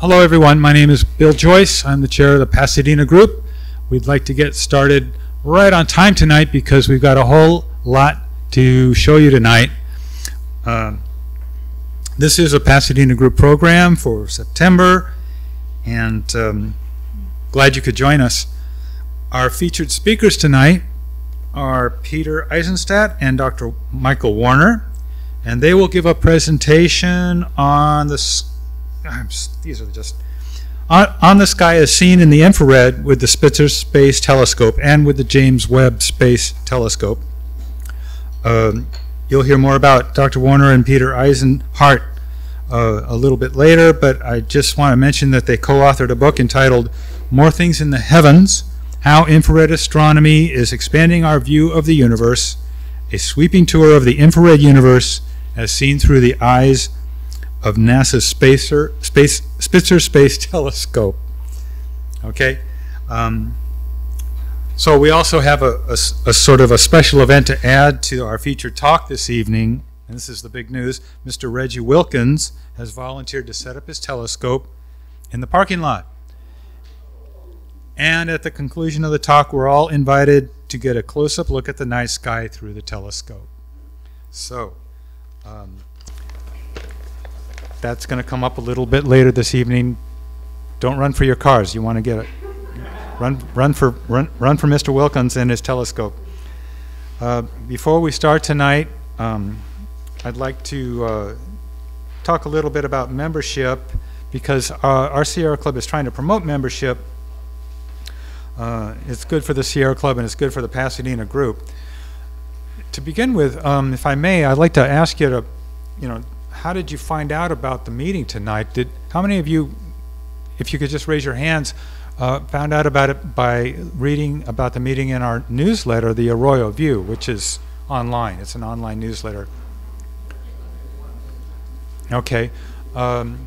hello, everyone. My name is Bill Joyce. I'm the chair of the Pasadena Group. We'd like to get started right on time tonight because we've got a whole lot to show you tonight. Um, this is a Pasadena Group program for September, and um, glad you could join us. Our featured speakers tonight are Peter Eisenstadt and Dr. Michael Warner, and they will give a presentation on the. These are just on, on the sky as seen in the infrared with the Spitzer Space Telescope and with the James Webb Space Telescope. Um, you'll hear more about Dr. Warner and Peter Eisenhardt uh, a little bit later, but I just want to mention that they co-authored a book entitled More Things in the Heavens, How Infrared Astronomy is Expanding Our View of the Universe, a sweeping tour of the infrared universe as seen through the eyes of NASA's Spacer, Space, Spitzer Space Telescope. Okay? Um, so we also have a, a, a, sort of a special event to add to our featured talk this evening, and this is the big news. Mr. Reggie Wilkins has volunteered to set up his telescope in the parking lot. And at the conclusion of the talk, we're all invited to get a close-up look at the night sky through the telescope. So, um, that's going to come up a little bit later this evening. Don't run for your cars. You want to get it. Run, run for run, run for Mr. Wilkins and his telescope. Uh, before we start tonight, um, I'd like to uh, talk a little bit about membership because uh, our Sierra Club is trying to promote membership. Uh, it's good for the Sierra Club and it's good for the Pasadena group. To begin with, um, if I may, I'd like to ask you to, you know, how did you find out about the meeting tonight? Did how many of you, if you could just raise your hands, uh, found out about it by reading about the meeting in our newsletter, the Arroyo View, which is online. It's an online newsletter. Okay. Um,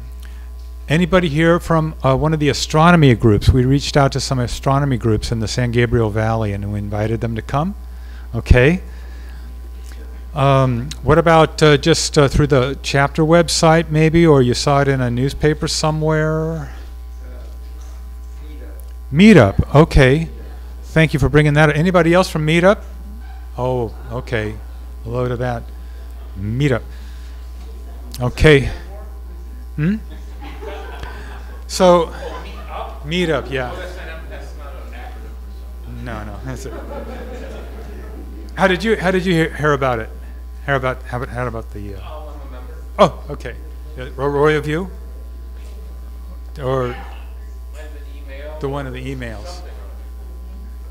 anybody here from uh, one of the astronomy groups? We reached out to some astronomy groups in the San Gabriel Valley and we invited them to come. Okay. Um, what about uh, just uh, through the chapter website, maybe, or you saw it in a newspaper somewhere? Meetup. Meetup. Okay. Thank you for bringing that. Anybody else from Meetup? Oh, okay. Hello to that. Meetup. Okay. Hmm. So, Meetup. Yeah. No, no. How did you How did you hear, hear about it? How about how about, how about the? Uh, Oh, I'm a member. oh, okay. Uh, Ro- Roy of you, or the one of the emails.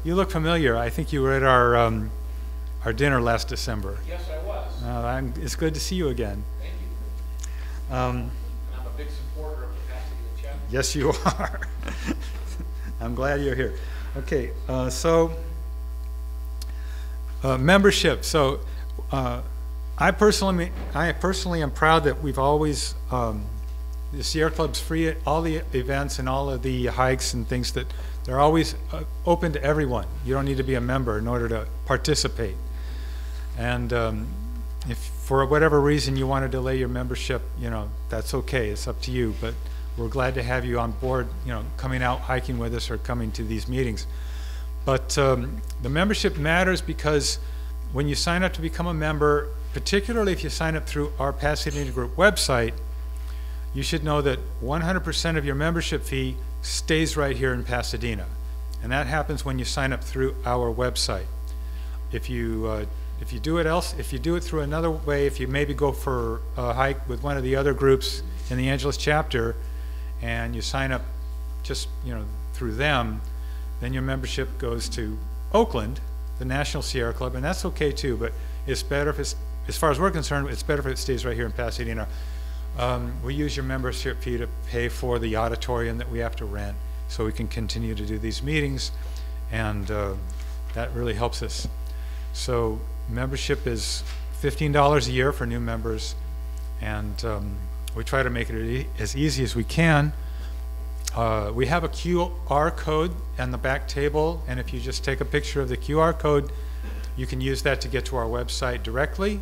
You look familiar. I think you were at our um, our dinner last December. Yes, I was. Uh, I'm, it's good to see you again. Thank you. Um, I'm a big supporter of the Pasadena chapter. yes, you are. I'm glad you're here. Okay, uh, so uh, membership. So uh, I personally, I personally am proud that we've always um, the Sierra Club's free at all the events and all of the hikes and things that they're always uh, open to everyone. You don't need to be a member in order to participate. And um, if for whatever reason you want to delay your membership, you know, that's okay. It's up to you. But we're glad to have you on board, you know, coming out hiking with us or coming to these meetings. But um, the membership matters because when you sign up to become a member, particularly if you sign up through our Pasadena Group website, you should know that 100% of your membership fee stays right here in Pasadena. And that happens when you sign up through our website. If you, uh, if you do it else, if you do it through another way, if you maybe go for a hike with one of the other groups in the Angeles chapter, and you sign up just, you know, through them, then your membership goes to Oakland, the National Sierra Club, and that's okay too, but it's better if it's, as far as we're concerned, it's better if it stays right here in Pasadena. Um, we use your membership fee to pay for the auditorium that we have to rent, so we can continue to do these meetings, and uh, that really helps us. So membership is $15 a year for new members, and um, we try to make it as easy as we can. Uh, we have a QR code on the back table, and if you just take a picture of the QR code, you can use that to get to our website directly.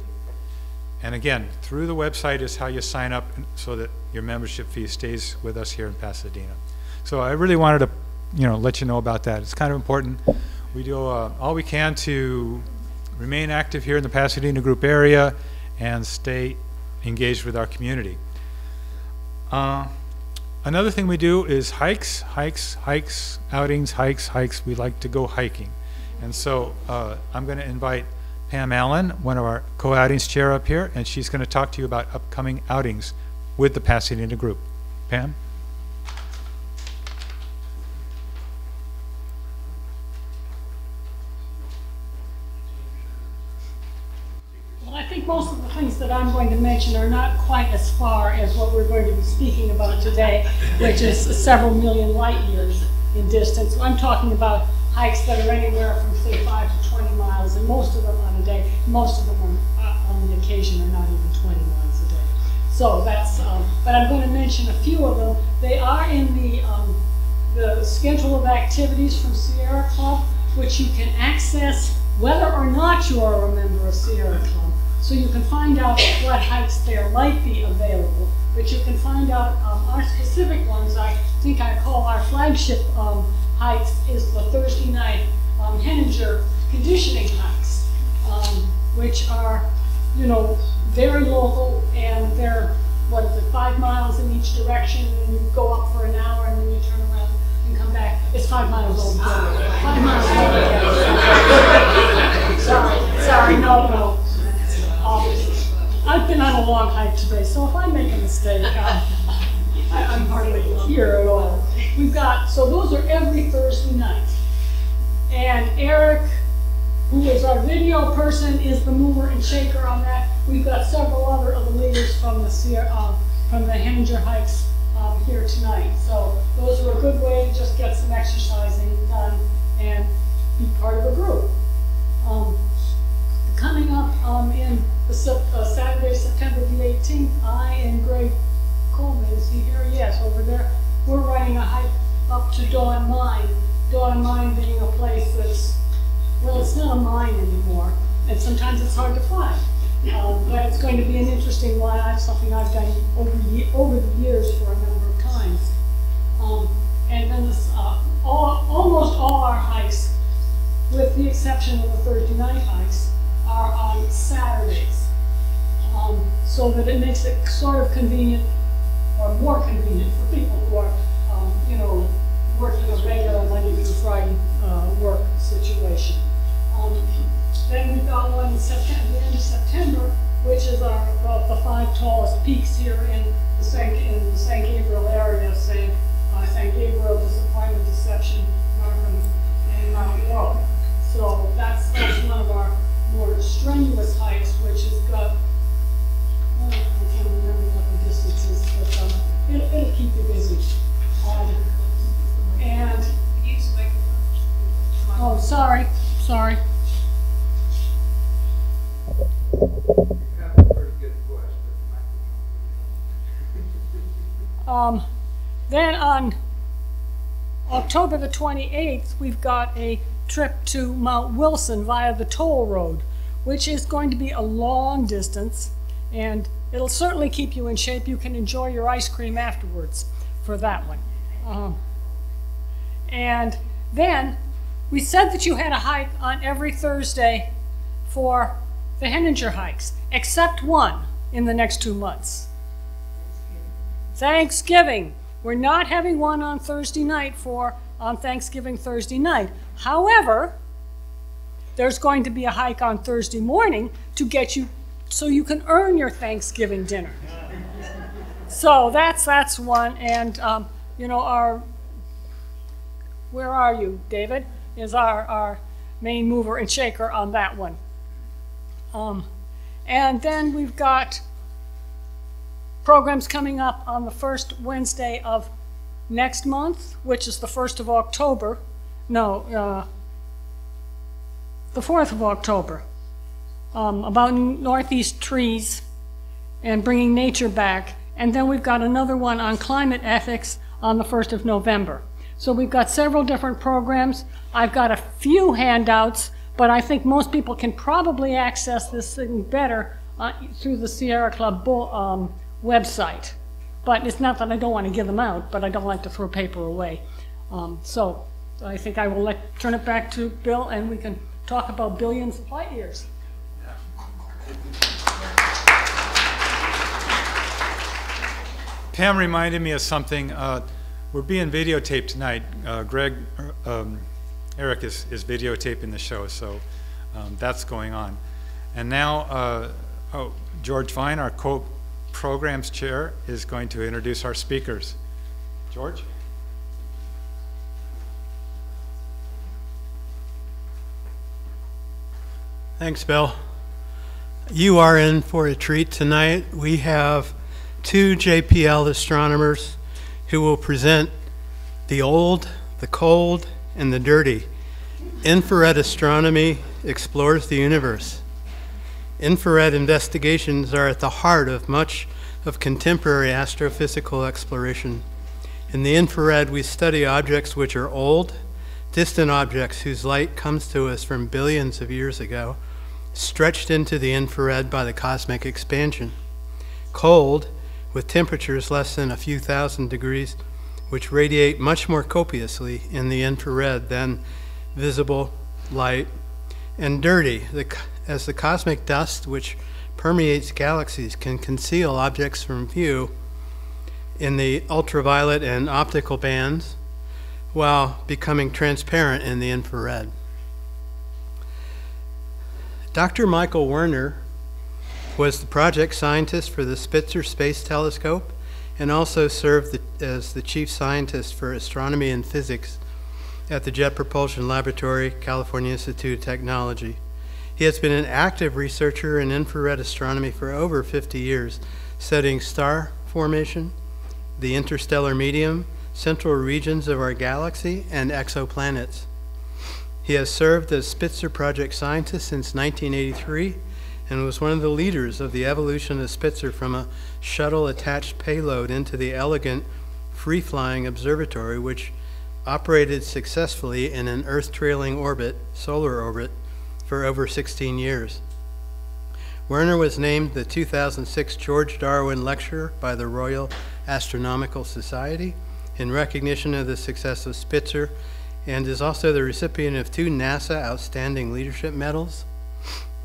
And again, through the website is how you sign up so that your membership fee stays with us here in Pasadena. So I really wanted to, you know, let you know about that. It's kind of important. We do uh, all we can to remain active here in the Pasadena group area and stay engaged with our community. Uh, Another thing we do is hikes, hikes, hikes, outings, hikes, hikes. We like to go hiking. And so uh, I'm going to invite Pam Allen, one of our co-outings chair up here, and she's going to talk to you about upcoming outings with the Pasadena group. Pam? Well, I think most of the things that I'm going to mention are not quite as far as what we're going to be speaking about today, which is several million light years in distance. I'm talking about hikes that are anywhere from, say, five to 20 miles, and most of them on a day, most of them on the occasion, are not even 20 miles a day. So that's, um, but I'm going to mention a few of them. They are in the, um, the schedule of activities from Sierra Club, which you can access whether or not you are a member of Sierra Club. So you can find out what hikes there might be available, but you can find out um, our specific ones. I think I call our flagship um, hikes is the Thursday night um, Henninger conditioning hikes, um, which are, you know, very local and they're, what is it, five miles in each direction and you go up for an hour and then you turn around and come back. It's five miles over. Five miles. Sorry, sorry, no, no. Um, I've been on a long hike today, so if I make a mistake, uh, I, I'm hardly here at all. We've got, so those are every Thursday night. And Eric, who is our video person, is the mover and shaker on that. We've got several other of the leaders from the Sierra, uh, from the Henninger hikes um, here tonight. So those are a good way to just get some exercising done and be part of a group. Um, coming up um, in the uh, Saturday, September the 18th, I and Greg Coleman, is he here? Yes, over there. We're running a hike up to Dawn Mine. Dawn Mine being a place that's, well, it's not a mine anymore, and sometimes it's hard to find. Um, but it's going to be an interesting one. Something I've done over, over the years for a number of times. Um, and then this, uh, all, almost all our hikes, with the exception of the Thursday night hikes, are on Saturdays. Um, so that it makes it sort of convenient, or more convenient for people who are, um, you know, working a regular Monday through Friday, uh, work situation. Um, then we've got one in September, the end of September, which is our, the, the five tallest peaks here in the St. in the St. Gabriel area, St. Uh, St. Gabriel, Disappointment, Deception, Markham, and Mount York. So that's, that's one of our more strenuous hikes, which has got, oh, I can't remember um, it'll, it'll keep you busy. Um, and, oh, sorry, sorry. Um, then on October the 28th, we've got a trip to Mount Wilson via the toll road, which is going to be a long distance, and it'll certainly keep you in shape. You can enjoy your ice cream afterwards for that one. Um, and then we said that you had a hike on every Thursday for the Henninger hikes, except one in the next two months. Thanksgiving. We're not having one on Thursday night for on Thanksgiving Thursday night. However, there's going to be a hike on Thursday morning to get you so you can earn your Thanksgiving dinner. So that's that's one, and um, you know our where are you, David? Is our our main mover and shaker on that one. Um, and then we've got programs coming up on the first Wednesday of next month, which is the 1st of October. No, uh, the 4th of October, um, about northeast trees and bringing nature back. And then we've got another one on climate ethics on the 1st of November. So we've got several different programs. I've got a few handouts, but I think most people can probably access this thing better uh, through the Sierra Club um, website. But it's not that I don't want to give them out, but I don't like to throw paper away. Um, So I think I will let, turn it back to Bill, and we can talk about billions of light years. Pam reminded me of something. Uh, we're being videotaped tonight. Uh, Greg, uh, um, Eric is, is videotaping the show, so um, that's going on. And now, uh, oh, George Vine, our co-programs chair, is going to introduce our speakers. George? Thanks, Bill. You are in for a treat tonight. We have two JPL astronomers who will present the old, the cold, and the dirty. Infrared astronomy explores the universe. Infrared investigations are at the heart of much of contemporary astrophysical exploration. In the infrared, we study objects which are old, distant objects whose light comes to us from billions of years ago, stretched into the infrared by the cosmic expansion. Cold, with temperatures less than a few thousand degrees, which radiate much more copiously in the infrared than visible light, and dirty, the, as the cosmic dust which permeates galaxies can conceal objects from view in the ultraviolet and optical bands while becoming transparent in the infrared. Dr. Michael Werner was the project scientist for the Spitzer Space Telescope and also served the, as the chief scientist for astronomy and physics at the Jet Propulsion Laboratory, California Institute of Technology. He has been an active researcher in infrared astronomy for over 50 years, studying star formation, the interstellar medium, central regions of our galaxy, and exoplanets. He has served as Spitzer Project scientist since 1983 and was one of the leaders of the evolution of Spitzer from a shuttle attached payload into the elegant free flying observatory, which operated successfully in an Earth trailing orbit, solar orbit, for over 16 years. Werner was named the 2006 George Darwin Lecturer by the Royal Astronomical Society in recognition of the success of Spitzer and is also the recipient of two NASA Outstanding Leadership Medals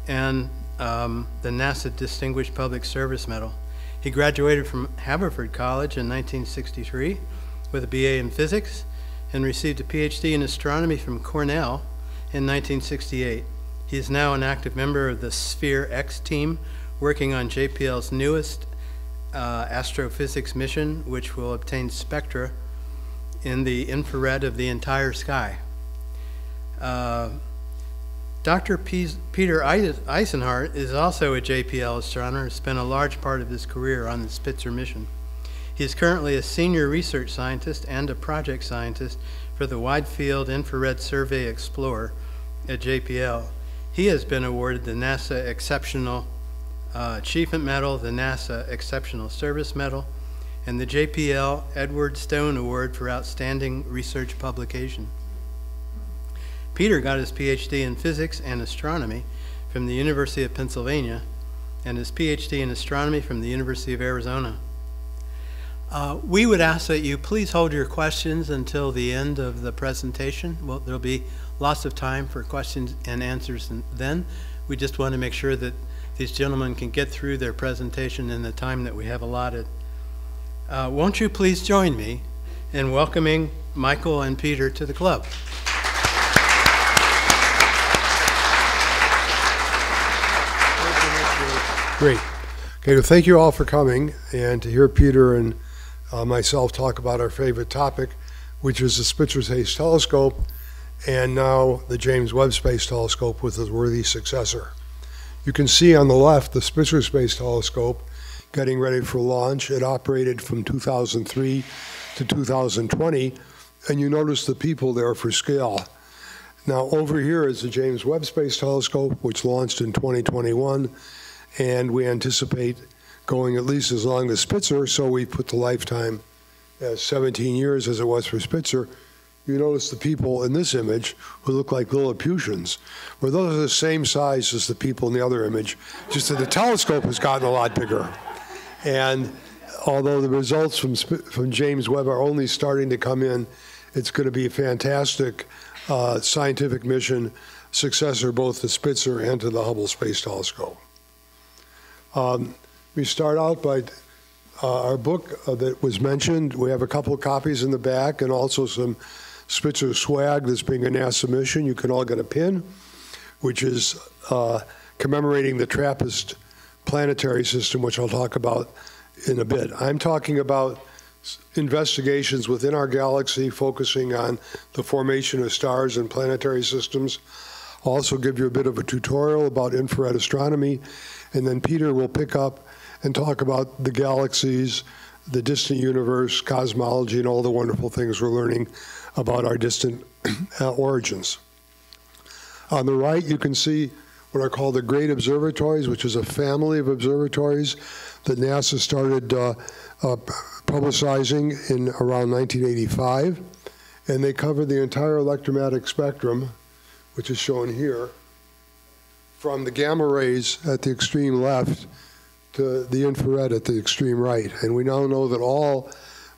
and um, the NASA Distinguished Public Service Medal. He graduated from Haverford College in 1963 with a BA in physics and received a PhD in astronomy from Cornell in 1968. He is now an active member of the SPHEREx team working on JPL's newest uh, astrophysics mission, which will obtain spectra in the infrared of the entire sky. Uh, Dr. P- Peter Eisenhardt is also a JPL astronomer, spent a large part of his career on the Spitzer mission. He is currently a senior research scientist and a project scientist for the Wide Field Infrared Survey Explorer at JPL. He has been awarded the NASA Exceptional uh, Achievement Medal, the NASA Exceptional Service Medal, and the JPL Edward Stone Award for Outstanding Research Publication. Peter got his PhD in physics and astronomy from the University of Pennsylvania and his PhD in astronomy from the University of Arizona. Uh, we would ask that you please hold your questions until the end of the presentation. Well, there'll be lots of time for questions and answers then. We just want to make sure that these gentlemen can get through their presentation in the time that we have allotted. Uh, won't you please join me in welcoming Michael and Peter to the club? Great. Okay, well, thank you all for coming and to hear Peter and uh, myself talk about our favorite topic, which is the Spitzer Space Telescope and now the James Webb Space Telescope with its worthy successor. You can see on the left the Spitzer Space Telescope getting ready for launch. It operated from 2003 to 2020, and you notice the people there for scale. Now, over here is the James Webb Space Telescope, which launched in 2021 and we anticipate going at least as long as Spitzer, so we put the lifetime as 17 years as it was for Spitzer you notice the people in this image who look like Lilliputians, well, those are the same size as the people in the other image, just that the telescope has gotten a lot bigger. And although the results from, from James Webb are only starting to come in, it's going to be a fantastic uh, scientific mission, successor both to Spitzer and to the Hubble Space Telescope. Um, we start out by uh, our book uh, that was mentioned. We have a couple copies in the back and also some Spitzer swag that's being a NASA mission. You can all get a pin, which is uh, commemorating the TRAPPIST planetary system, which I'll talk about in a bit. I'm talking about investigations within our galaxy focusing on the formation of stars and planetary systems. I'll also give you a bit of a tutorial about infrared astronomy, and then Peter will pick up and talk about the galaxies, the distant universe, cosmology, and all the wonderful things we're learning about our distant uh, origins. On the right, you can see what are called the Great Observatories, which is a family of observatories that NASA started uh, uh, publicizing in around 1985. And they cover the entire electromagnetic spectrum, which is shown here, from the gamma rays at the extreme left to the infrared at the extreme right. And we now know that all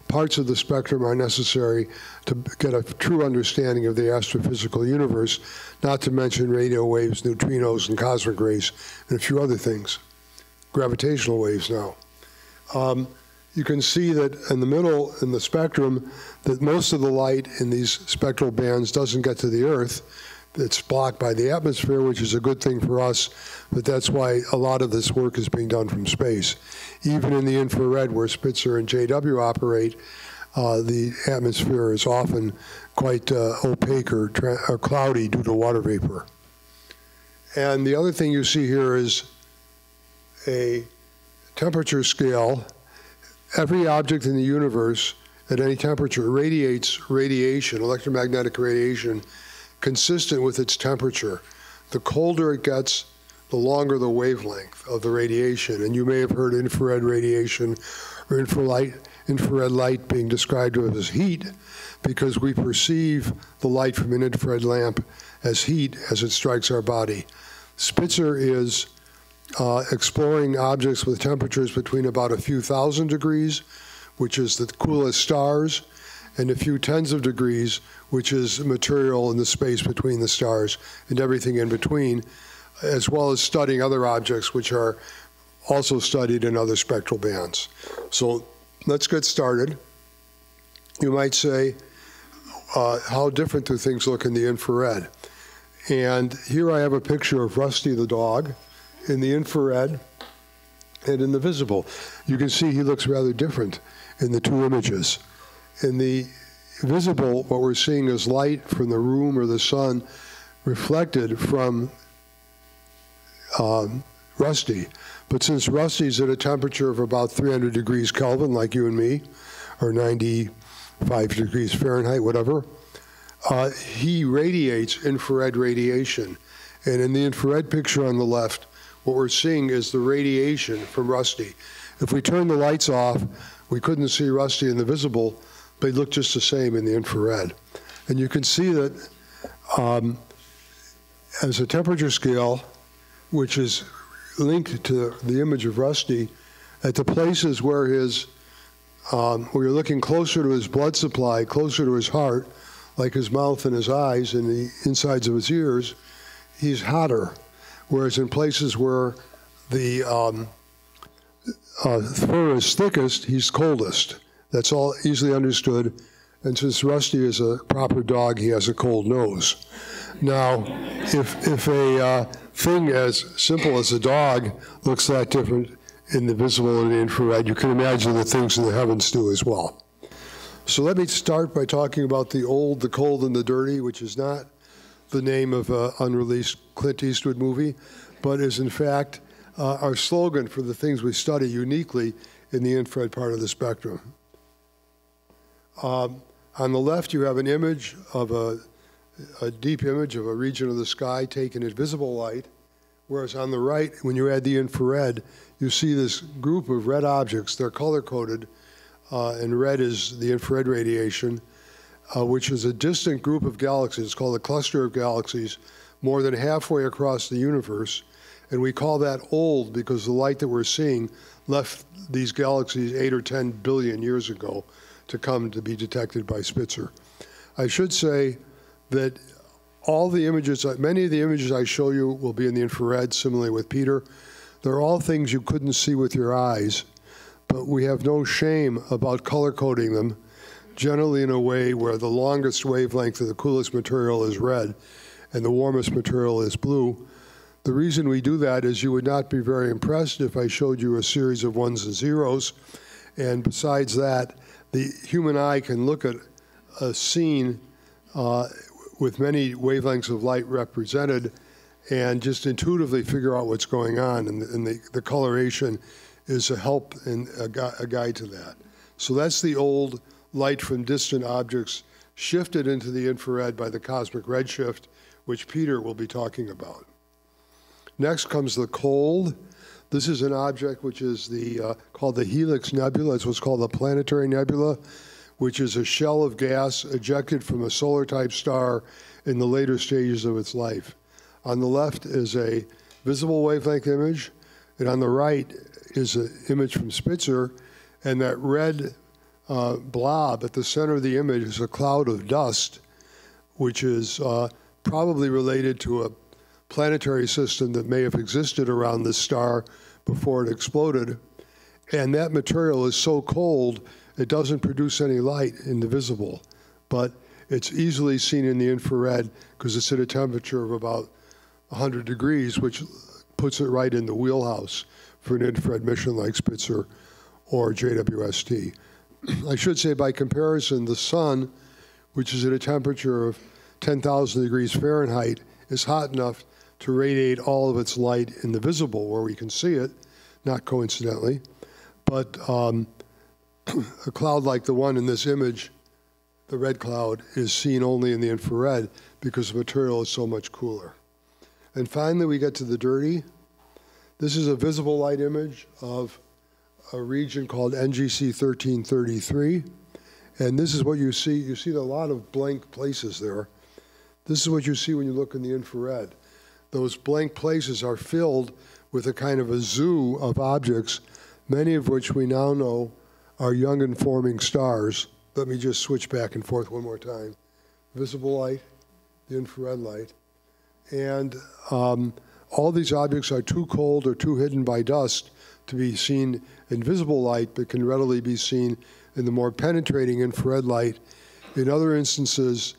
parts of the spectrum are necessary to get a true understanding of the astrophysical universe, not to mention radio waves, neutrinos, and cosmic rays, and a few other things. Gravitational waves now. Um, you can see that in the middle, in the spectrum, that most of the light in these spectral bands doesn't get to the Earth. It's blocked by the atmosphere, which is a good thing for us, but that's why a lot of this work is being done from space. Even in the infrared, where Spitzer and JW operate, uh, the atmosphere is often quite uh, opaque or, or cloudy due to water vapor. And the other thing you see here is a temperature scale. Every object in the universe at any temperature radiates radiation, electromagnetic radiation, consistent with its temperature. The colder it gets, the longer the wavelength of the radiation. And you may have heard infrared radiation or infralight, infrared light being described as heat because we perceive the light from an infrared lamp as heat as it strikes our body. Spitzer is uh, exploring objects with temperatures between about a few thousand degrees, which is the coolest stars, and a few tens of degrees, which is material in the space between the stars and everything in between, as well as studying other objects which are also studied in other spectral bands. So let's get started. You might say, uh, how different do things look in the infrared? And here I have a picture of Rusty the dog in the infrared and in the visible. You can see he looks rather different in the two images. In the visible, what we're seeing is light from the room or the sun reflected from um, Rusty. But since Rusty's at a temperature of about 300 degrees Kelvin, like you and me, or 95 degrees Fahrenheit, whatever, uh, he radiates infrared radiation. And in the infrared picture on the left, what we're seeing is the radiation from Rusty. If we turn the lights off, we couldn't see Rusty in the visible, but look just the same in the infrared. And you can see that um, as a temperature scale, which is linked to the image of Rusty, at the places where his, um, where you're looking closer to his blood supply, closer to his heart, like his mouth and his eyes and the insides of his ears, he's hotter. Whereas in places where the um, uh, fur is thickest, he's coldest. That's all easily understood. And since Rusty is a proper dog, he has a cold nose. Now, if, if a uh, thing as simple as a dog looks that different in the visible and the infrared, you can imagine the things in the heavens do as well. So let me start by talking about the old, the cold, and the dirty, which is not the name of an unreleased Clint Eastwood movie, but is in fact uh, our slogan for the things we study uniquely in the infrared part of the spectrum. Um, on the left, you have an image of a, a deep image of a region of the sky taken at visible light, whereas on the right, when you add the infrared, you see this group of red objects. They're color coded, uh, and red is the infrared radiation. uh, which is a distant group of galaxies. It's called a cluster of galaxies, more than halfway across the universe. And we call that old because the light that we're seeing left these galaxies eight or 10 billion years ago to come to be detected by Spitzer. I should say that all the images, uh, many of the images I show you will be in the infrared, similarly with Peter. They're all things you couldn't see with your eyes, but we have no shame about color coding them, generally in a way where the longest wavelength of the coolest material is red and the warmest material is blue. The reason we do that is you would not be very impressed if I showed you a series of ones and zeros. And besides that, the human eye can look at a scene uh, with many wavelengths of light represented and just intuitively figure out what's going on. And, the, and the, the, coloration is a help and a, gu a guide to that. So that's the old light from distant objects shifted into the infrared by the cosmic redshift, which Peter will be talking about. Next comes the cold. This is an object which is the uh, called the Helix Nebula. It's what's called the planetary nebula, which is a shell of gas ejected from a solar-type star in the later stages of its life. On the left is a visible wavelength image, and on the right is an image from Spitzer, and that red uh, blob at the center of the image is a cloud of dust, which is uh, probably related to a planetary system that may have existed around this star before it exploded. And that material is so cold, it doesn't produce any light in the visible. But it's easily seen in the infrared because it's at a temperature of about 100 degrees, which puts it right in the wheelhouse for an infrared mission like Spitzer or JWST. I should say, by comparison, the sun, which is at a temperature of 10,000 degrees Fahrenheit, is hot enough to radiate all of its light in the visible where we can see it, not coincidentally. But um, a cloud like the one in this image, the red cloud, is seen only in the infrared because the material is so much cooler. And finally, we get to the dirty. This is a visible light image of a region called NGC 1333. And this is what you see. You see a lot of blank places there. This is what you see when you look in the infrared those blank places are filled with a kind of a zoo of objects, many of which we now know are young and forming stars. Let me just switch back and forth one more time. Visible light, the infrared light. And um, all these objects are too cold or too hidden by dust to be seen in visible light, but can readily be seen in the more penetrating infrared light. In other instances,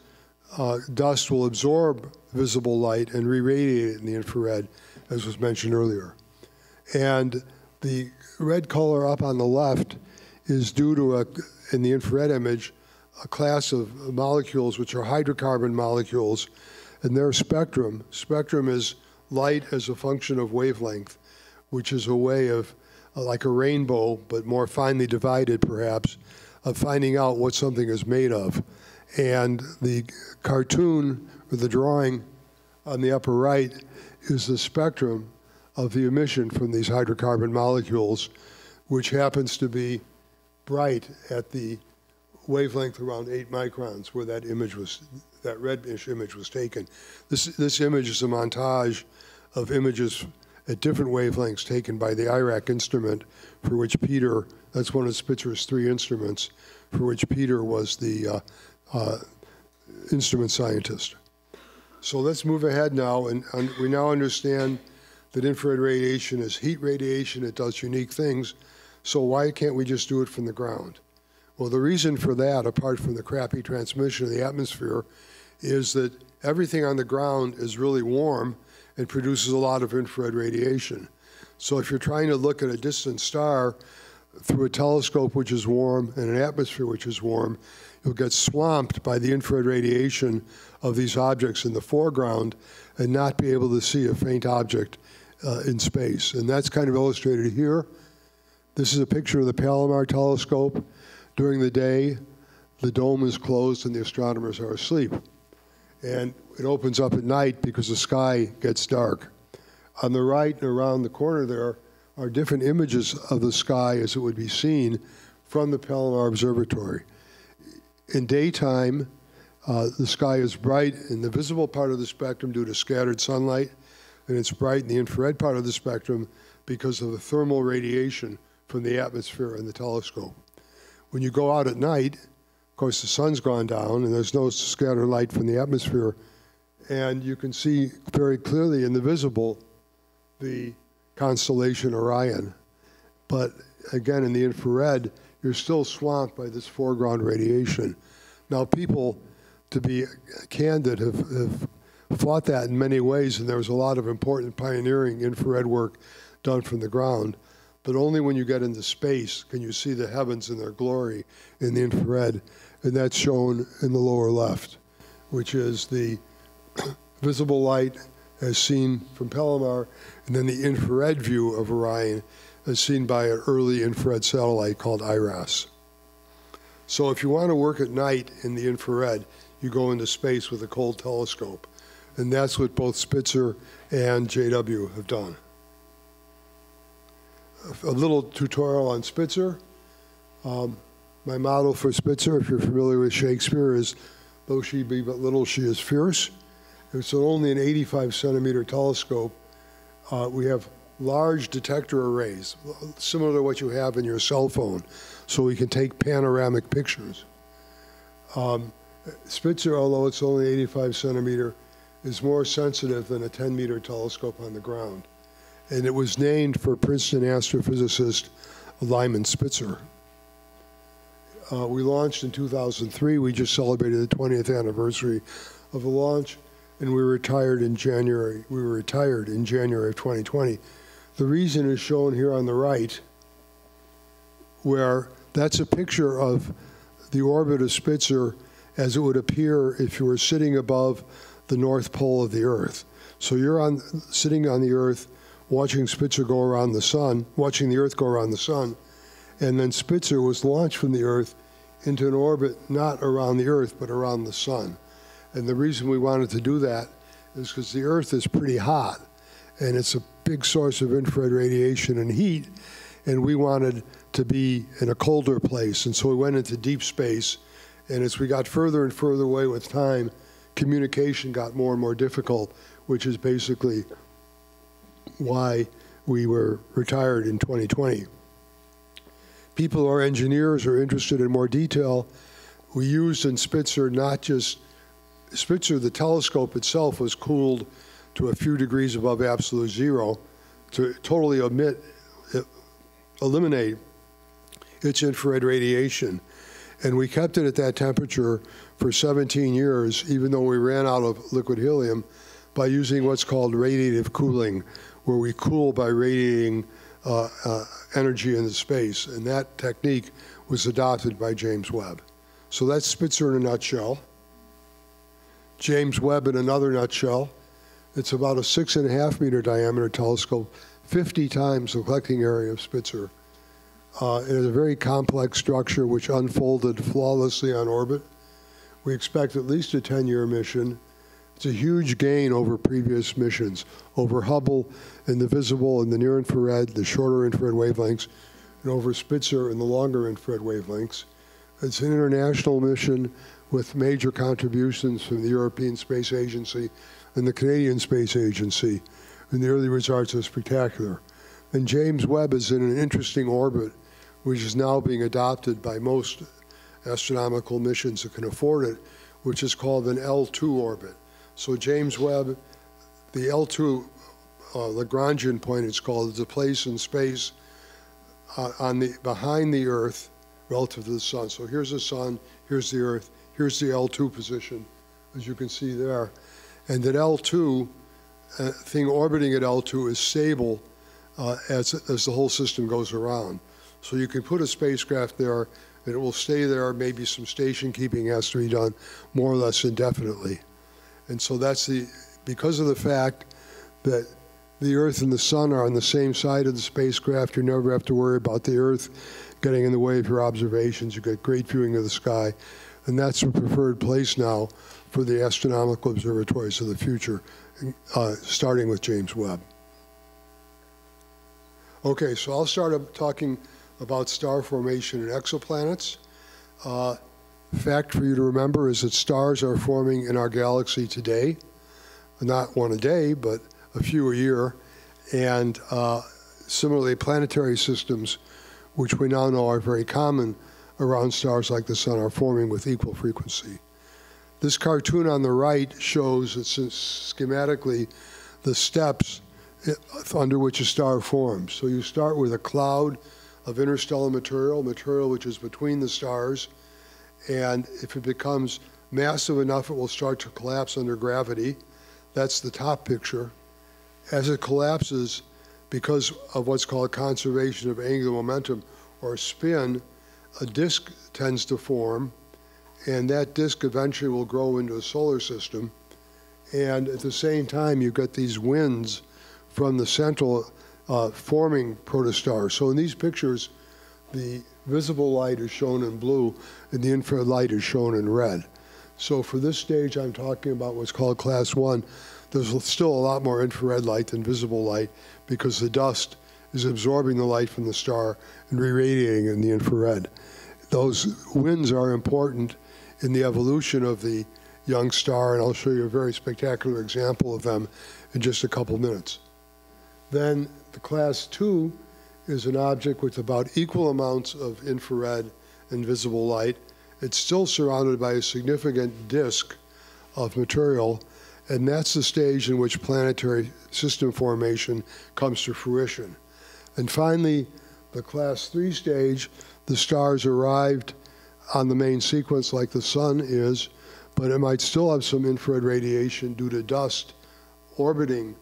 uh, dust will absorb visible light and re-radiate it in the infrared, as was mentioned earlier. And the red color up on the left is due to a, in the infrared image, a class of molecules which are hydrocarbon molecules, and their spectrum. Spectrum is light as a function of wavelength, which is a way of, uh, like a rainbow, but more finely divided perhaps, of finding out what something is made of. And the cartoon or the drawing on the upper right is the spectrum of the emission from these hydrocarbon molecules, which happens to be bright at the wavelength around eight microns where that image was, that reddish image was taken. This, this image is a montage of images at different wavelengths taken by the IRAC instrument for which Peter, that's one of Spitzer's three instruments, for which Peter was the uh, uh, instrument scientist. So let's move ahead now, and, and, we now understand that infrared radiation is heat radiation. It does unique things. So why can't we just do it from the ground? Well, the reason for that, apart from the crappy transmission of the atmosphere, is that everything on the ground is really warm and produces a lot of infrared radiation. So if you're trying to look at a distant star through a telescope which is warm and an atmosphere which is warm, you'll get swamped by the infrared radiation of these objects in the foreground and not be able to see a faint object uh, in space. And that's kind of illustrated here. This is a picture of the Palomar telescope. During the day, the dome is closed and the astronomers are asleep. And it opens up at night because the sky gets dark. On the right and around the corner there are different images of the sky as it would be seen from the Palomar Observatory in daytime, Uh, The sky is bright in the visible part of the spectrum due to scattered sunlight, and it's bright in the infrared part of the spectrum because of the thermal radiation from the atmosphere and the telescope. When you go out at night, of course, the sun's gone down and there's no scattered light from the atmosphere, and you can see very clearly in the visible the constellation Orion. But again, in the infrared, you're still swamped by this foreground radiation. Now, people, to be candid, have, have fought that in many ways, and there was a lot of important pioneering infrared work done from the ground. But only when you get into space can you see the heavens in their glory in the infrared, and that's shown in the lower left, which is the visible light as seen from Palomar, and then the infrared view of Orion as seen by an early infrared satellite called IRAS. So if you want to work at night in the infrared, you go into space with a cold telescope. And that's what both Spitzer and JW have done. A little tutorial on Spitzer. Um, my motto for Spitzer, if you're familiar with Shakespeare, is though she be but little, she is fierce. It's only an 85 centimeter telescope. Uh, we have large detector arrays, similar to what you have in your cell phone, so we can take panoramic pictures. Um, Spitzer, although it's only 85 centimeter, is more sensitive than a 10 meter telescope on the ground. And it was named for Princeton astrophysicist Lyman Spitzer. Uh, we launched in 2003. We just celebrated the 20th anniversary of the launch, and we retired in January. We were retired in January of 2020. The reason is shown here on the right, where that's a picture of the orbit of Spitzer as it would appear if you were sitting above the North Pole of the Earth. So you're on sitting on the Earth, watching Spitzer go around the sun, watching the Earth go around the sun, and then Spitzer was launched from the Earth into an orbit not around the Earth but around the sun. And the reason we wanted to do that is because the Earth is pretty hot, and it's a big source of infrared radiation and heat, and we wanted to be in a colder place, and so we went into deep space. And as we got further and further away with time, communication got more and more difficult, which is basically why we were retired in 2020. People who are engineers are interested in more detail, we used in Spitzer not just Spitzer, the telescope itself was cooled to a few degrees above absolute zero to totally omit, eliminate its infrared radiation. And we kept it at that temperature for 17 years, even though we ran out of liquid helium, by using what's called radiative cooling, where we cool by radiating uh, uh, energy into space. And that technique was adopted by James Webb. So that's Spitzer in a nutshell. James Webb in another nutshell. It's about a six and a half meter diameter telescope, 50 times the collecting area of Spitzer. Uh, it is a very complex structure which unfolded flawlessly on orbit. We expect at least a 10 year mission. It's a huge gain over previous missions, over Hubble in the visible and the near infrared, the shorter infrared wavelengths, and over Spitzer in the longer infrared wavelengths. It's an international mission with major contributions from the European Space Agency and the Canadian Space Agency, and the early results are spectacular. And James Webb is in an interesting orbit, which is now being adopted by most astronomical missions that can afford it, which is called an L2 orbit. So James Webb, the L2 uh, Lagrangian point, it's called, is a place in space uh, on the behind the Earth relative to the Sun. So here's the Sun, here's the Earth, here's the L2 position, as you can see there. And that L2, uh, thing orbiting at L2 is stable uh, as, as the whole system goes around. So you can put a spacecraft there and it will stay there. Maybe some station keeping has to be done more or less indefinitely. And so that's the, because of the fact that the Earth and the Sun are on the same side of the spacecraft, you never have to worry about the Earth getting in the way of your observations. You get great viewing of the sky. And that's the preferred place now for the astronomical observatories of the future, uh, starting with James Webb. Okay, so I'll start up talking about star formation and exoplanets. Uh, fact for you to remember is that stars are forming in our galaxy today, not one a day, but a few a year. And uh, similarly, planetary systems, which we now know are very common around stars like the sun, are forming with equal frequency. This cartoon on the right shows schematically the steps eh, under which a star forms. So you start with a cloud of interstellar material, material which is between the stars, and if it becomes massive enough, it will start to collapse under gravity. That's the top picture. As it collapses, because of what's called conservation of angular momentum or spin, a disk tends to form, and that disk eventually will grow into a solar system. And at the same time, you get these winds from the central uh, forming protostars. So in these pictures, the visible light is shown in blue, and the infrared light is shown in red. So for this stage, I'm talking about what's called class one. There's still a lot more infrared light than visible light because the dust is absorbing the light from the star and re-radiating in the infrared. Those winds are important in the evolution of the young star, and I'll show you a very spectacular example of them in just a couple minutes. Then the class two is an object with about equal amounts of infrared and visible light. It's still surrounded by a significant disk of material, and that's the stage in which planetary system formation comes to fruition. And finally, the class three stage, the stars arrived on the main sequence like the sun is, but it might still have some infrared radiation due to dust orbiting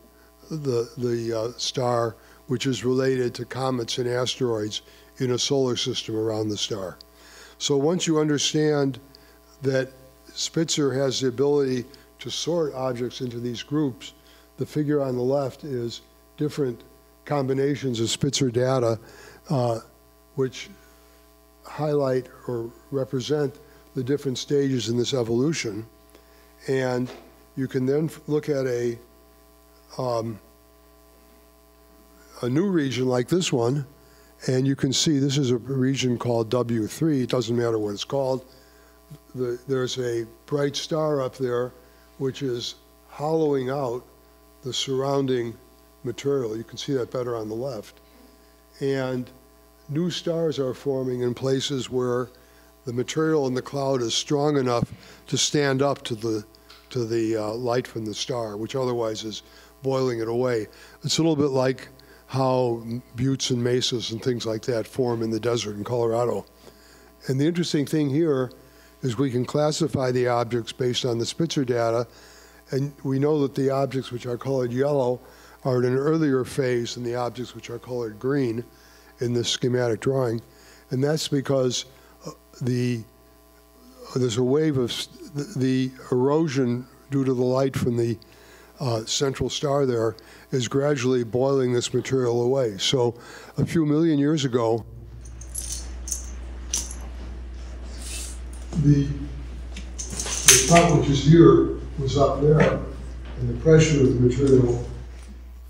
the, the uh, star which is related to comets and asteroids in a solar system around the star. So once you understand that Spitzer has the ability to sort objects into these groups, the figure on the left is different combinations of Spitzer data uh, which highlight or represent the different stages in this evolution. And you can then look at a um, a new region like this one, and you can see this is a region called W3. It doesn't matter what it's called. The, there's a bright star up there which is hollowing out the surrounding material. You can see that better on the left. And new stars are forming in places where the material in the cloud is strong enough to stand up to the to the uh, light from the star, which otherwise is boiling it away. It's a little bit like how buttes and mesas and things like that form in the desert in Colorado. And the interesting thing here is we can classify the objects based on the Spitzer data, and we know that the objects which are colored yellow are in an earlier phase than the objects which are colored green in this schematic drawing, and that's because uh, the there's a wave of the erosion due to the light from the uh, central star there is gradually boiling this material away. So a few million years ago, the, the top which is here was up there, and the pressure of the material,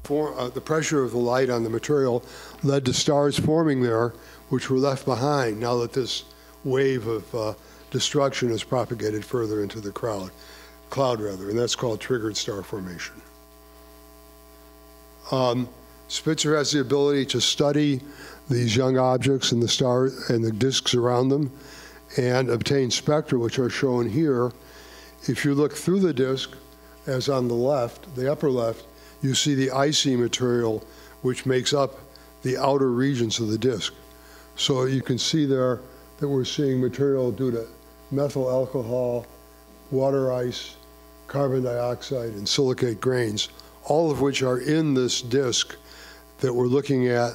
for, uh, the pressure of the light on the material led to stars forming there, which were left behind now that this wave of uh, destruction has propagated further into the crowd cloud rather, and that's called triggered star formation. Um, Spitzer has the ability to study these young objects and the star and the disks around them and obtain spectra, which are shown here. If you look through the disk, as on the left, the upper left, you see the icy material which makes up the outer regions of the disk. So you can see there that we're seeing material due to methyl alcohol, water ice, carbon dioxide, and silicate grains, all of which are in this disk that we're looking at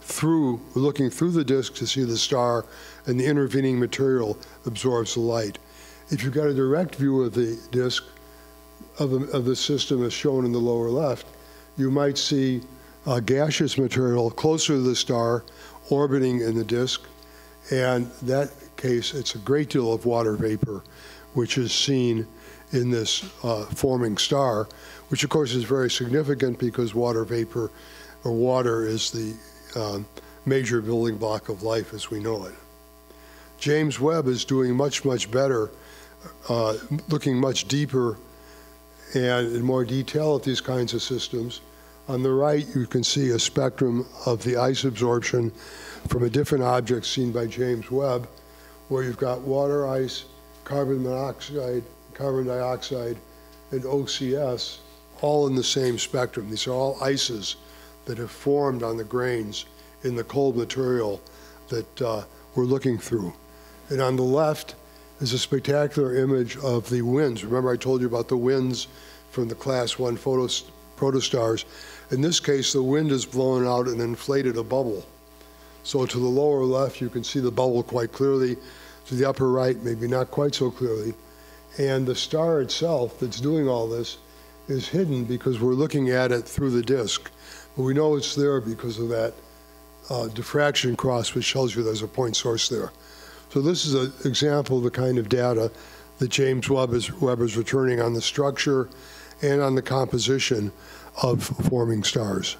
through, we're looking through the disk to see the star, and the intervening material absorbs the light. If you've got a direct view of the disk of the, of the system as shown in the lower left, you might see uh, gaseous material closer to the star orbiting in the disk, and that case, it's a great deal of water vapor, which is seen in this uh, forming star, which of course is very significant because water vapor or water is the uh, major building block of life as we know it. James Webb is doing much, much better, uh, looking much deeper and in more detail at these kinds of systems. On the right, you can see a spectrum of the ice absorption from a different object seen by James Webb, where you've got water ice, carbon monoxide, carbon dioxide, and OCS all in the same spectrum. These are all ices that have formed on the grains in the cold material that uh, we're looking through. And on the left is a spectacular image of the winds. Remember I told you about the winds from the class 1 photos, protostars. In this case, the wind has blown out and inflated a bubble. So to the lower left, you can see the bubble quite clearly. To the upper right, maybe not quite so clearly. And the star itself that's doing all this is hidden because we're looking at it through the disk. But we know it's there because of that uh, diffraction cross, which tells you there's a point source there. So this is an example of the kind of data that James Webb is, Webb is returning on the structure and on the composition of forming stars.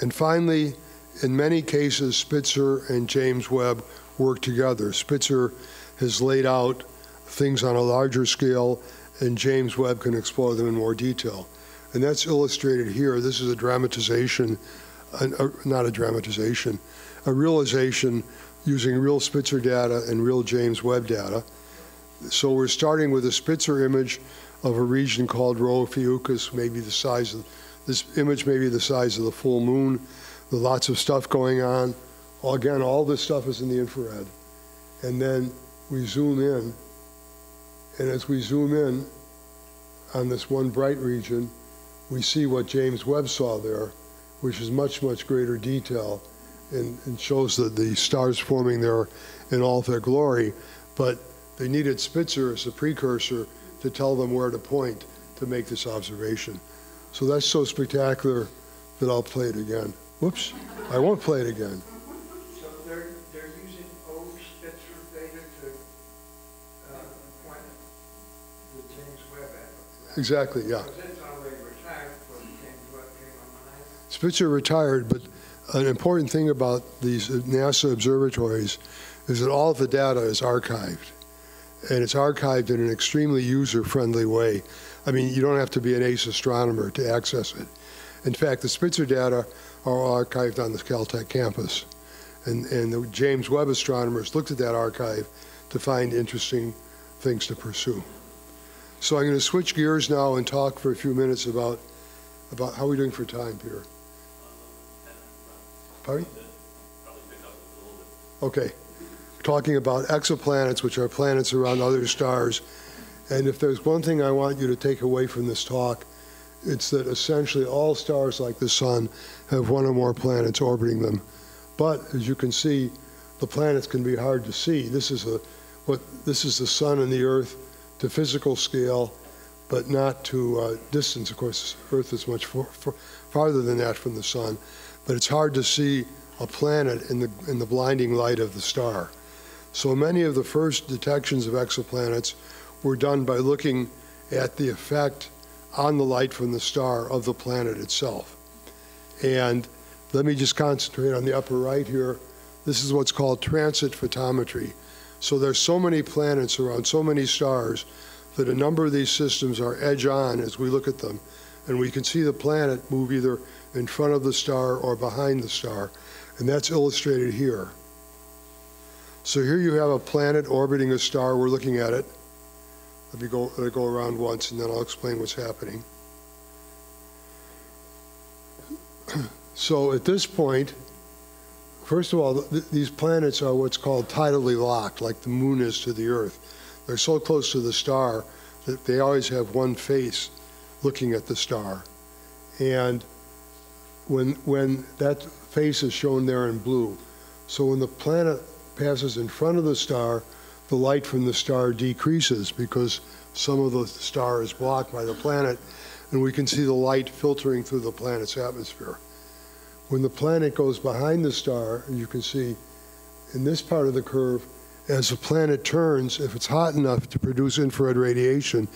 And finally, in many cases, Spitzer and James Webb work together. Spitzer has laid out things on a larger scale, and James Webb can explore them in more detail. And that's illustrated here. This is a dramatization, uh, not a dramatization, a realization using real Spitzer data and real James Webb data. So we're starting with a Spitzer image of a region called Rho Ophiuchus, maybe the size of, this image may be the size of the full moon. There's lots of stuff going on. Again, all this stuff is in the infrared. And then we zoom in, and as we zoom in on this one bright region, we see what James Webb saw there, which is much, much greater detail and, and shows that the stars forming there in all their glory. But they needed Spitzer as a precursor to tell them where to point to make this observation. So that's so spectacular that I'll play it again. Whoops, I won't play it again. So they're, they're using O Spitzer data to, uh, point the James Webb at. Exactly, yeah. Because it's already retired before the James Webb came online. Spitzer retired, but an important thing about these NASA observatories is that all of the data is archived. And it's archived in an extremely user-friendly way. I mean, you don't have to be an ace astronomer to access it. In fact, the Spitzer data are archived on the Caltech campus. And, and the James Webb astronomers looked at that archive to find interesting things to pursue. So I'm going to switch gears now and talk for a few minutes about, about how are we doing for time, Peter? Pardon? Okay. Talking about exoplanets, which are planets around other stars. And if there's one thing I want you to take away from this talk, it's that essentially all stars like the sun have one or more planets orbiting them. But as you can see, the planets can be hard to see. This is a what this is the sun and the earth to physical scale, but not to uh, distance. Of course, Earth is much for, for, farther than that from the sun, but it's hard to see a planet in the in the blinding light of the star. So many of the first detections of exoplanets were done by looking at the effect on the light from the star of the planet itself. And let me just concentrate on the upper right here. This is what's called transit photometry. So there's so many planets around so many stars that a number of these systems are edge on as we look at them. And we can see the planet move either in front of the star or behind the star. And that's illustrated here. So here you have a planet orbiting a star. We're looking at it. Let me go, let go around once and then I'll explain what's happening. So at this point, first of all, th these planets are what's called tidally locked, like the moon is to the Earth. They're so close to the star that they always have one face looking at the star. And when, when that face is shown there in blue, so when the planet passes in front of the star, the light from the star decreases because some of the star is blocked by the planet, and we can see the light filtering through the planet's atmosphere. When the planet goes behind the star, you can see in this part of the curve, as the planet turns, if it's hot enough to produce infrared radiation,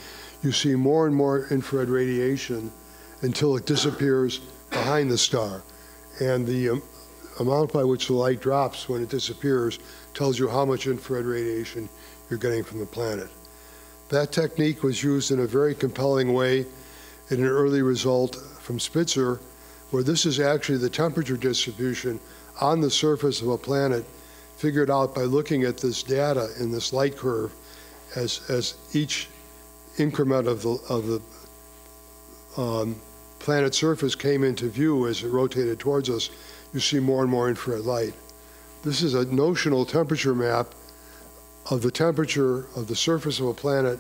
you see more and more infrared radiation until it disappears behind the star. And the um, amount by which the light drops when it disappears tells you how much infrared radiation you're getting from the planet. That technique was used in a very compelling way in an early result from Spitzer, where this is actually the temperature distribution on the surface of a planet figured out by looking at this data in this light curve as, as each increment of the, of the um, planet surface came into view as it rotated towards us, you see more and more infrared light. This is a notional temperature map of the temperature of the surface of a planet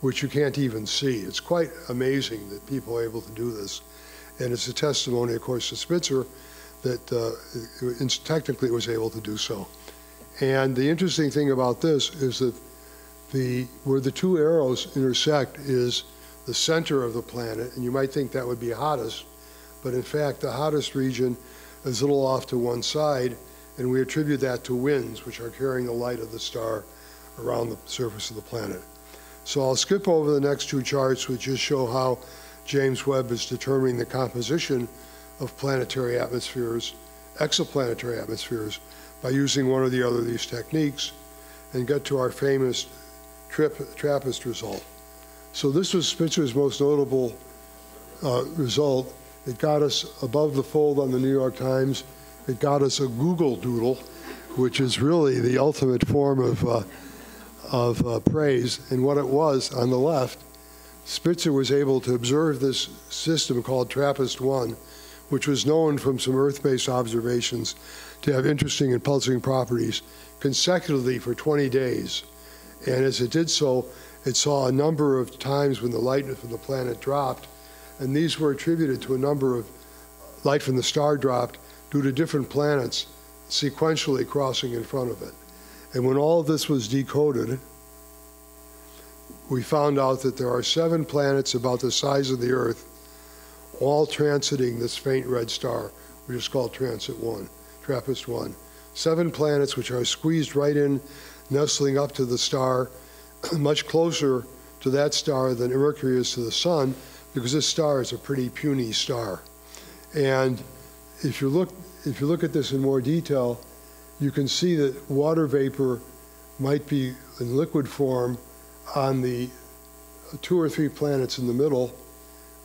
which you can't even see. It's quite amazing that people are able to do this. And it's a testimony, of course, to Spitzer that uh, technically was able to do so. And the interesting thing about this is that the, where the two arrows intersect is the center of the planet, and you might think that would be hottest, but in fact, the hottest region is a little off to one side, and we attribute that to winds, which are carrying the light of the star around the surface of the planet. So I'll skip over the next two charts, which just show how James Webb is determining the composition of planetary atmospheres, exoplanetary atmospheres, by using one or the other of these techniques, and get to our famous trip, TRAPPIST result. So this was Spitzer's most notable uh, result. It got us above the fold on the New York Times. It got us a Google Doodle, which is really the ultimate form of, uh, of uh, praise. And what it was on the left, Spitzer was able to observe this system called TRAPPIST-1, which was known from some Earth-based observations to have interesting and pulsing properties consecutively for 20 days. And as it did so, it saw a number of times when the light from the planet dropped, and these were attributed to a number of light from the star dropped due to different planets sequentially crossing in front of it. And when all of this was decoded, we found out that there are seven planets about the size of the Earth, all transiting this faint red star, which is called Transit 1, TRAPPIST 1. Seven planets which are squeezed right in, nestling up to the star, much closer to that star than Mercury is to the Sun, because this star is a pretty puny star. And if you look, if you look at this in more detail, you can see that water vapor might be in liquid form on the two or three planets in the middle.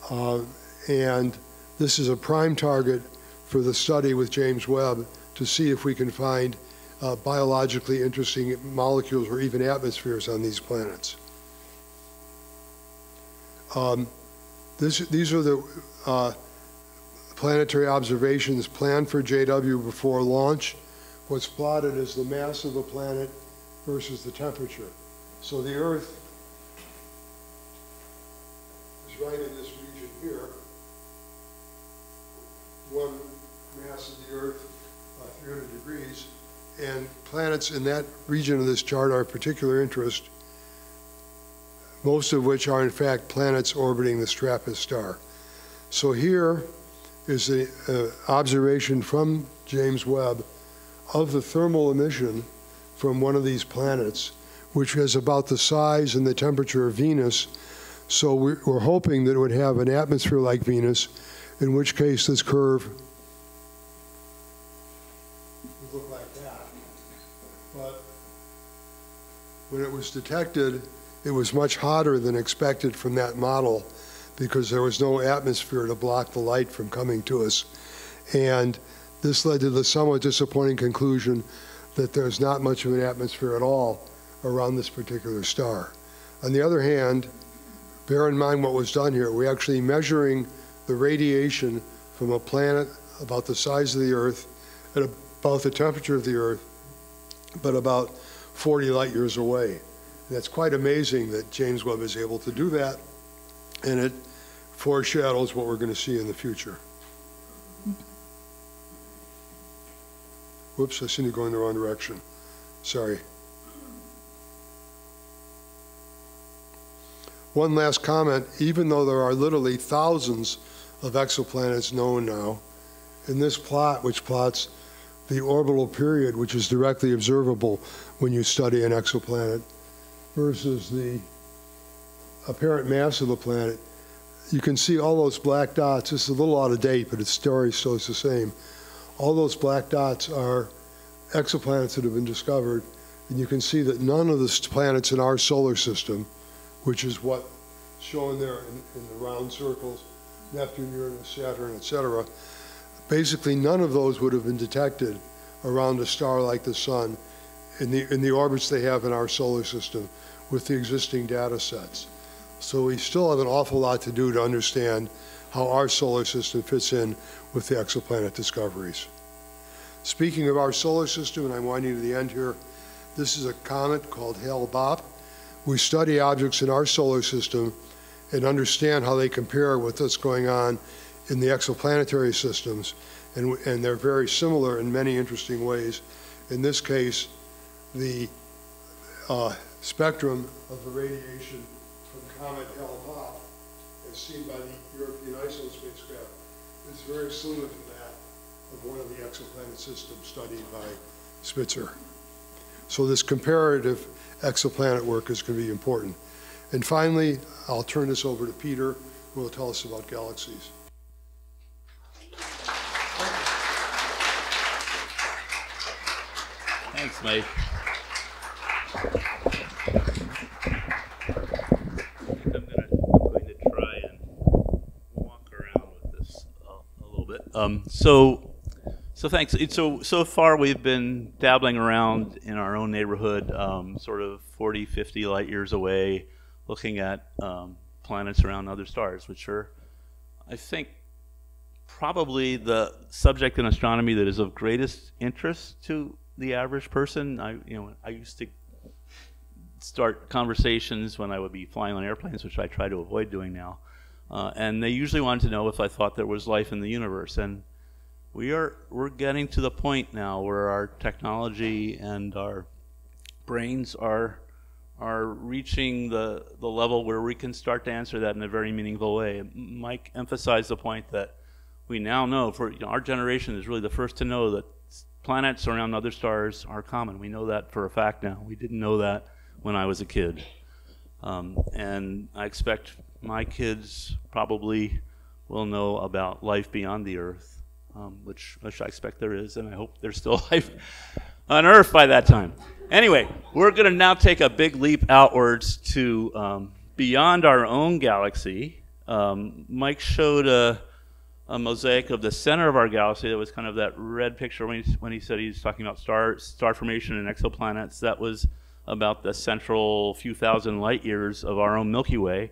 Uh, and this is a prime target for the study with James Webb to see if we can find uh, biologically interesting molecules or even atmospheres on these planets. Um, this, these are the uh, planetary observations planned for JW before launch. What's plotted is the mass of the planet versus the temperature. So the Earth is right in this region here. One mass of the Earth, uh, 300 degrees, and planets in that region of this chart are of particular interest, most of which are in fact planets orbiting the TRAPPIST star. So here is an uh, observation from James Webb of the thermal emission from one of these planets, which is about the size and the temperature of Venus. So we're, we're hoping that it would have an atmosphere like Venus, in which case this curve would look like that. But when it was detected, it was much hotter than expected from that model because there was no atmosphere to block the light from coming to us. And this led to the somewhat disappointing conclusion that there's not much of an atmosphere at all around this particular star. On the other hand, bear in mind what was done here. We're actually measuring the radiation from a planet about the size of the Earth at about the temperature of the Earth, but about 40 light years away. And that's quite amazing that James Webb is able to do that, and it foreshadows what we're going to see in the future. Whoops, I seem to go in the wrong direction. Sorry. One last comment, even though there are literally thousands of exoplanets known now, in this plot, which plots the orbital period, which is directly observable when you study an exoplanet, versus the apparent mass of the planet, you can see all those black dots. This is a little out of date, but its story still is the same. All those black dots are exoplanets that have been discovered, and you can see that none of the planets in our solar system, which is what shown there in, in the round circles, Neptune, Uranus, Saturn, et cetera, basically none of those would have been detected around a star like the sun in the, in the orbits they have in our solar system with the existing data sets. So we still have an awful lot to do to understand how our solar system fits in with the exoplanet discoveries. Speaking of our solar system, and I'm winding to the end here, this is a comet called Hale-Bopp. We study objects in our solar system and understand how they compare with what's going on in the exoplanetary systems, and, and they're very similar in many interesting ways. In this case, the uh, spectrum of the radiation from comet Hale-Bopp, as seen by the European ISO spacecraft, is very similar to that of one of the exoplanet systems studied by Spitzer. So this comparative exoplanet work is going to be important. And finally, I'll turn this over to Peter, who will tell us about galaxies. Thanks, Mike. I'm gonna, I'm going to try and walk around with this a, a little bit. Um, so, so thanks. So, so far we've been dabbling around in our own neighborhood, um, sort of 40, 50 light years away, looking at um, planets around other stars, which are, I think, probably the subject in astronomy that is of greatest interest to the average person. I, you know, I used to start conversations when I would be flying on airplanes, which I try to avoid doing now. Uh, and they usually wanted to know if I thought there was life in the universe. And we are we're getting to the point now where our technology and our brains are are reaching the the level where we can start to answer that in a very meaningful way. Mike emphasized the point that we now know for you know, our generation is really the first to know that planets around other stars are common. We know that for a fact now. We didn't know that when I was a kid. Um, and I expect my kids probably will know about life beyond the Earth, um, which, which I expect there is, and I hope there's still life on Earth by that time. Anyway, we're going to now take a big leap outwards to um, beyond our own galaxy. Um, Mike showed a, a mosaic of the center of our galaxy that was kind of that red picture when he, when he said he was talking about star, star formation and exoplanets. That was about the central few thousand light years of our own Milky Way.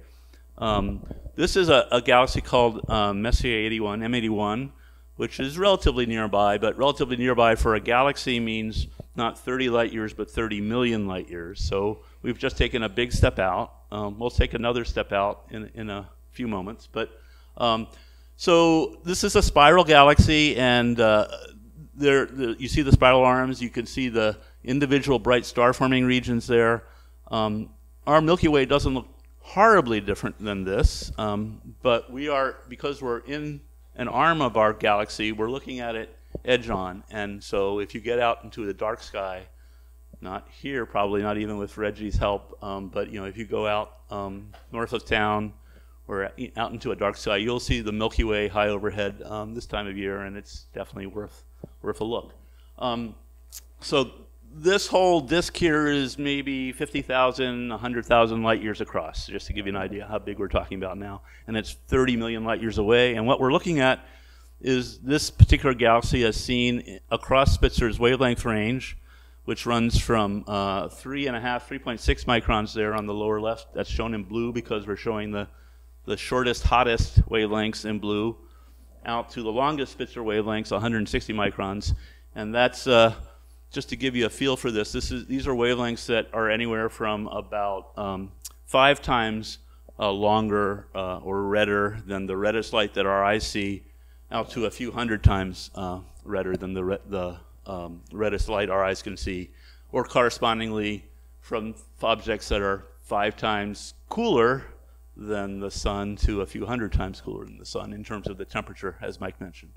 Um, this is a, a galaxy called um, Messier 81, M81, which is relatively nearby, but relatively nearby for a galaxy means not 30 light years, but 30 million light years. So we've just taken a big step out. Um, we'll take another step out in, in a few moments. But um, so this is a spiral galaxy, and uh, there, the, you see the spiral arms. You can see the individual bright star-forming regions there. Um, our Milky Way doesn't look horribly different than this, um, but we are because we're in an arm of our galaxy. We're looking at it edge on, and so if you get out into the dark sky, not here, probably not even with Reggie's help, um, but you know if you go out um, north of town or out into a dark sky, you'll see the Milky Way high overhead um, this time of year, and it's definitely worth worth a look. Um, so this whole disk here is maybe 50,000, 100,000 light years across, just to give you an idea how big we're talking about now. And it's 30 million light years away. And what we're looking at is this particular galaxy as seen across Spitzer's wavelength range, which runs from uh, 3.5, 3.6 microns there on the lower left. That's shown in blue because we're showing the, the shortest, hottest wavelengths in blue, out to the longest Spitzer wavelengths, 160 microns. And that's uh, just to give you a feel for this. This is these are wavelengths that are anywhere from about um, five times uh, longer uh, or redder than the reddest light that our eyes see, out to a few hundred times uh, redder than the re- the um, reddest light our eyes can see, or correspondingly from objects that are five times cooler than the sun to a few hundred times cooler than the sun in terms of the temperature, as Mike mentioned.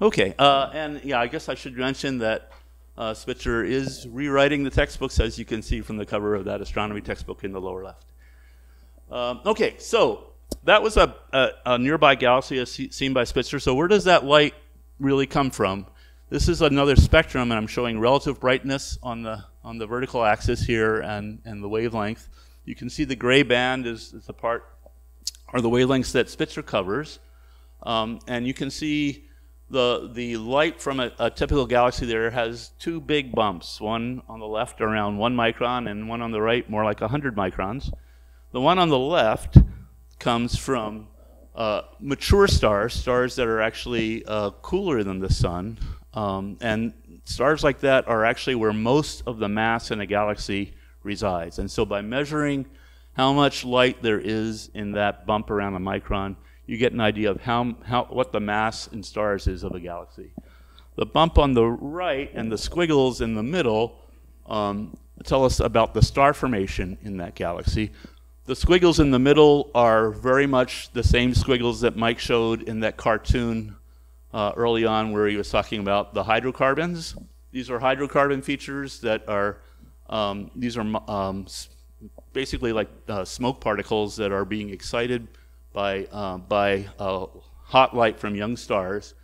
Okay, uh, and yeah, I guess I should mention that uh, Spitzer is rewriting the textbooks, as you can see from the cover of that astronomy textbook in the lower left. Um, okay, so that was a, a, a nearby galaxy as seen by Spitzer. So where does that light really come from? This is another spectrum, and I'm showing relative brightness on the on the vertical axis here and, and the wavelength. You can see the gray band is, is the part, or the wavelengths that Spitzer covers. Um, and you can see the, the light from a, a, typical galaxy there has two big bumps, one on the left around one micron and one on the right more like 100 microns. The one on the left comes from uh, mature stars, stars that are actually uh, cooler than the sun. Um, and stars like that are actually where most of the mass in a galaxy resides. And so by measuring how much light there is in that bump around a micron, you get an idea of how, how, what the mass in stars is of a galaxy. The bump on the right and the squiggles in the middle um, tell us about the star formation in that galaxy. The squiggles in the middle are very much the same squiggles that Mike showed in that cartoon uh, early on where he was talking about the hydrocarbons. These are hydrocarbon features that are, um, these are um, basically like uh, smoke particles that are being excited by, uh, by uh, hot light from young stars.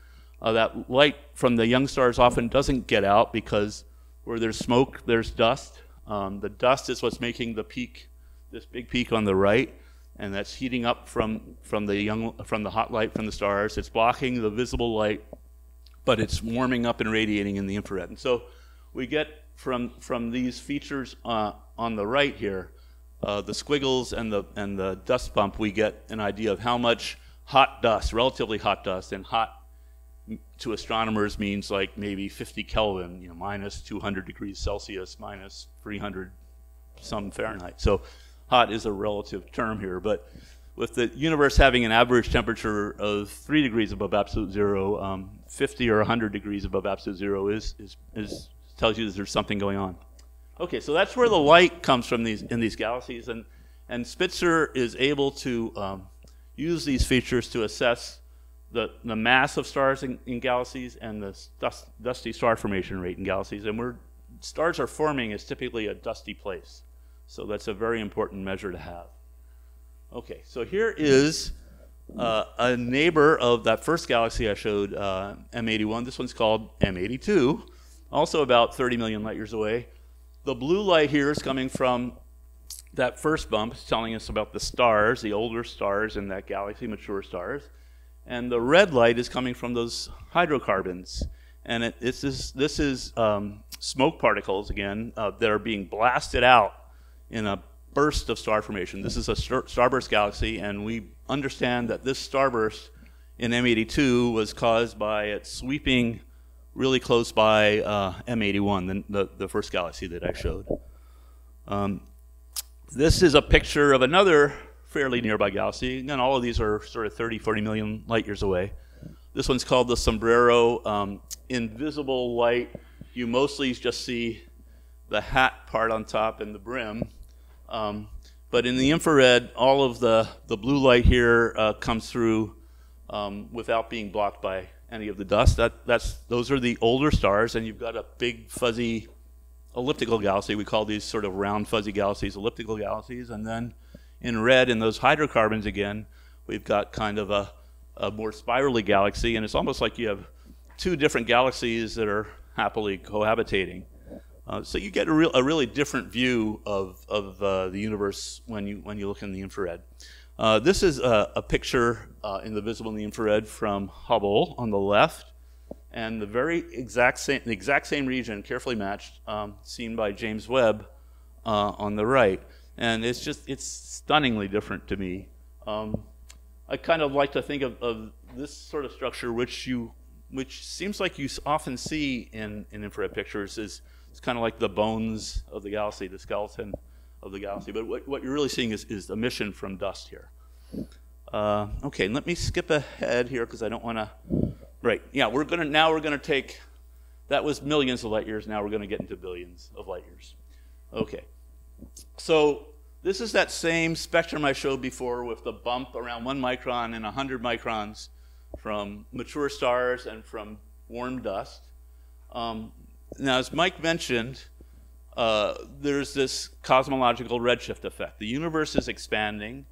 Uh, that light from the young stars often doesn't get out because where there's smoke, there's dust. Um, the dust is what's making the peak, this big peak on the right and that's heating up from, from, the young, from the hot light from the stars. It's blocking the visible light, but it's warming up and radiating in the infrared. And so we get from, from these features uh, on the right here, uh, the squiggles and the, and the dust bump, we get an idea of how much hot dust, relatively hot dust, and hot to astronomers means like maybe 50 Kelvin, you know, minus 200 degrees Celsius, minus 300 some Fahrenheit. So hot is a relative term here, but with the universe having an average temperature of 3 degrees above absolute zero, um, 50 or 100 degrees above absolute zero is, is, is, tells you that there's something going on. Okay, so that's where the light comes from these, in these galaxies, and, and Spitzer is able to um, use these features to assess the, the mass of stars in, in galaxies and the dust, dusty star formation rate in galaxies. And where stars are forming is typically a dusty place. So that's a very important measure to have. Okay, so here is uh, a neighbor of that first galaxy I showed, uh, M81. This one's called M82, also about 30 million light years away. The blue light here is coming from that first bump, it's telling us about the stars, the older stars in that galaxy, mature stars. And the red light is coming from those hydrocarbons. And it, this is, this is um, smoke particles, again, uh, that are being blasted out in a burst of star formation. This is a star starburst galaxy, and we understand that this starburst in M82 was caused by its sweeping really close by uh, M81, the, the, the, first galaxy that I showed. Um, this is a picture of another fairly nearby galaxy. Again, all of these are sort of 30, 40 million light years away. This one's called the Sombrero um, Invisible Light. You mostly just see the hat part on top and the brim. Um, but in the infrared, all of the, the blue light here uh, comes through um, without being blocked by any of the dust. That, that's, those are the older stars, and you've got a big fuzzy elliptical galaxy. We call these sort of round fuzzy galaxies elliptical galaxies. And then in red, in those hydrocarbons again, we've got kind of a, a more spirally galaxy, and it's almost like you have two different galaxies that are happily cohabitating. Uh, so you get a, real, a, really different view of, of uh, the universe when you, when you look in the infrared. Uh, this is a, a picture uh, in the visible and the infrared from Hubble on the left, and the very exact same, the exact same region, carefully matched, um, seen by James Webb uh, on the right. And it's just, it's stunningly different to me. Um, I kind of like to think of, of this sort of structure, which you, which seems like you often see in, in infrared pictures, is it's kind of like the bones of the galaxy, the skeleton of the galaxy. But what, what you're really seeing is, is emission from dust here. Uh, okay, let me skip ahead here because I don't want to. Right, yeah, we're gonna now we're gonna take. That was millions of light years. Now we're gonna get into billions of light years. Okay, so this is that same spectrum I showed before with the bump around one micron and 100 microns from mature stars and from warm dust. Um, now, as Mike mentioned, uh, there's this cosmological redshift effect. The universe is expanding,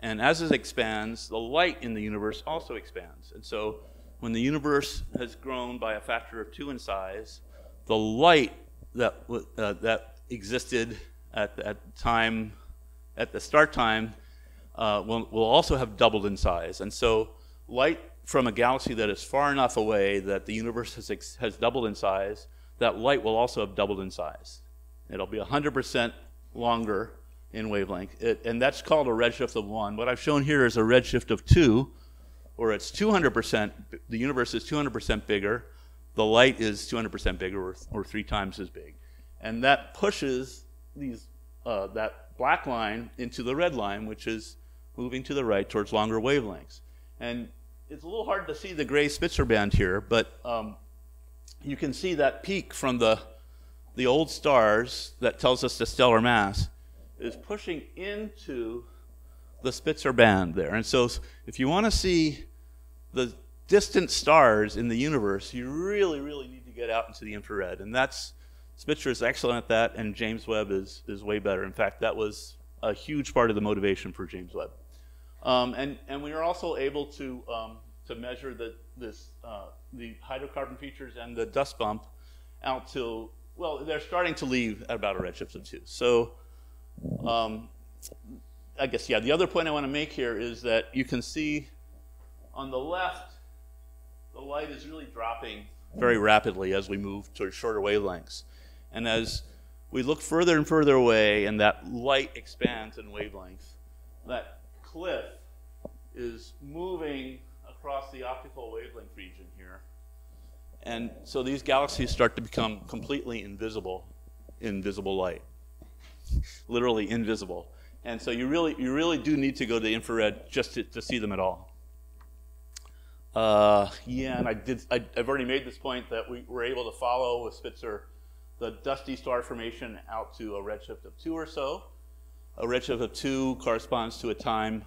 and as it expands, the light in the universe also expands. And so when the universe has grown by a factor of two in size, the light that uh, that existed at at time at the start time uh, will will also have doubled in size, and so light from a galaxy that is far enough away that the universe has has doubled in size, that light will also have doubled in size. It'll be 100% longer in wavelength, it, and that's called a redshift of one. What I've shown here is a redshift of two, or it's 200%, the universe is 200% bigger, the light is 200% bigger, or, or three times as big. And that pushes these, uh, that black line into the red line, which is moving to the right towards longer wavelengths. And it's a little hard to see the gray Spitzer band here, but um, you can see that peak from the, the old stars that tells us the stellar mass is pushing into the Spitzer band there. And so if you want to see the distant stars in the universe, you really, really need to get out into the infrared. And that's Spitzer is excellent at that, and James Webb is, is way better. In fact, that was a huge part of the motivation for James Webb. Um, and, and we are also able to, um, to measure the, this, uh, the hydrocarbon features and the dust bump out to, well, they're starting to leave at about a redshift of two. So um, I guess, yeah, the other point I want to make here is that you can see on the left, the light is really dropping very rapidly as we move towards shorter wavelengths. And as we look further and further away and that light expands in wavelength, that cliff is moving across the optical wavelength region here. And so these galaxies start to become completely invisible in visible light literally invisible. And so you really, you really do need to go to infrared just to, to see them at all. Uh, yeah, and I did. I, have already made this point that we were able to follow with Spitzer the dusty star formation out to a redshift of two or so. A redshift of two corresponds to a time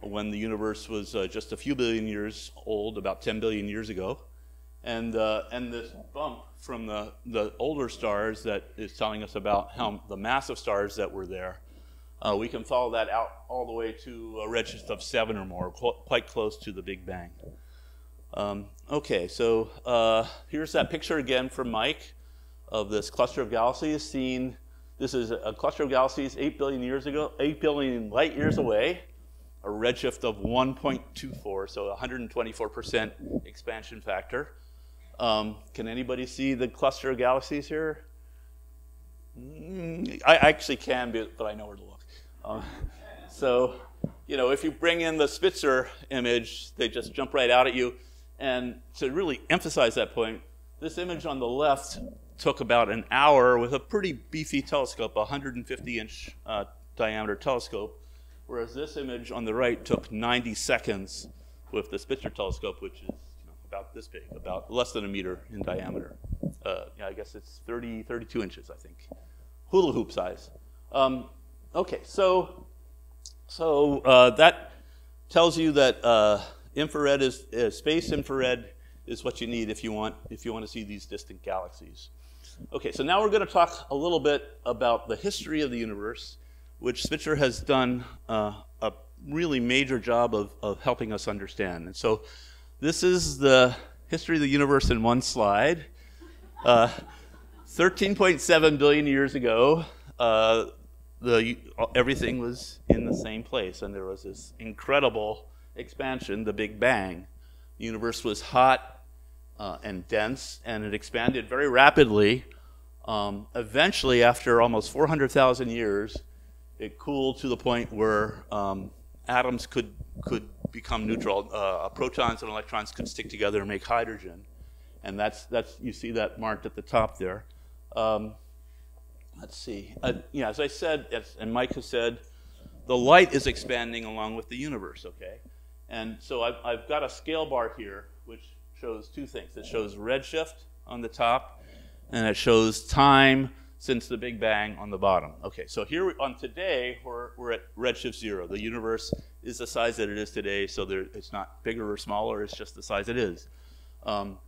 when the universe was uh, just a few billion years old, about 10 billion years ago. And, uh, and this bump from the, the older stars that is telling us about how the massive stars that were there, uh, we can follow that out all the way to a redshift of seven or more, quite close to the Big Bang. Um, okay, so uh, here's that picture again from Mike of this cluster of galaxies seen. This is a cluster of galaxies 8 billion years ago, 8 billion light years away, a redshift of 1.24, so 124% expansion factor. Um, can anybody see the cluster of galaxies here? Mm, I actually can, but I know where to look. Um, so, you know, if you bring in the Spitzer image, they just jump right out at you. And to really emphasize that point, this image on the left took about an hour with a pretty beefy telescope, a 150 inch uh, diameter telescope, whereas this image on the right took 90 seconds with the Spitzer telescope, which is about this big, about less than a meter in diameter. Uh, yeah, I guess it's 30, 32 inches, I think. Hula hoop size. Um, okay, so so uh, that tells you that uh, infrared is uh, space infrared is what you need if you want if you want to see these distant galaxies. Okay, so now we're going to talk a little bit about the history of the universe, which Spitzer has done uh, a really major job of, of helping us understand. And so this is the history of the universe in one slide. Uh, 13.7 billion years ago, uh, the, everything was in the same place, and there was this incredible expansion, the Big Bang. The universe was hot uh, and dense, and it expanded very rapidly. Um, eventually, after almost 400,000 years, it cooled to the point where um, atoms could could become neutral. Uh, protons and electrons could stick together and make hydrogen, and that's that's you see that marked at the top there. Um, let's see. Uh, yeah, as I said, as, and Mike has said, the light is expanding along with the universe. Okay, and so I've, I've got a scale bar here which shows two things. It shows redshift on the top, and it shows time since the Big Bang on the bottom. Okay, so here on today, we're, we're at redshift zero. The universe is the size that it is today, so there, it's not bigger or smaller, it's just the size it is. Um,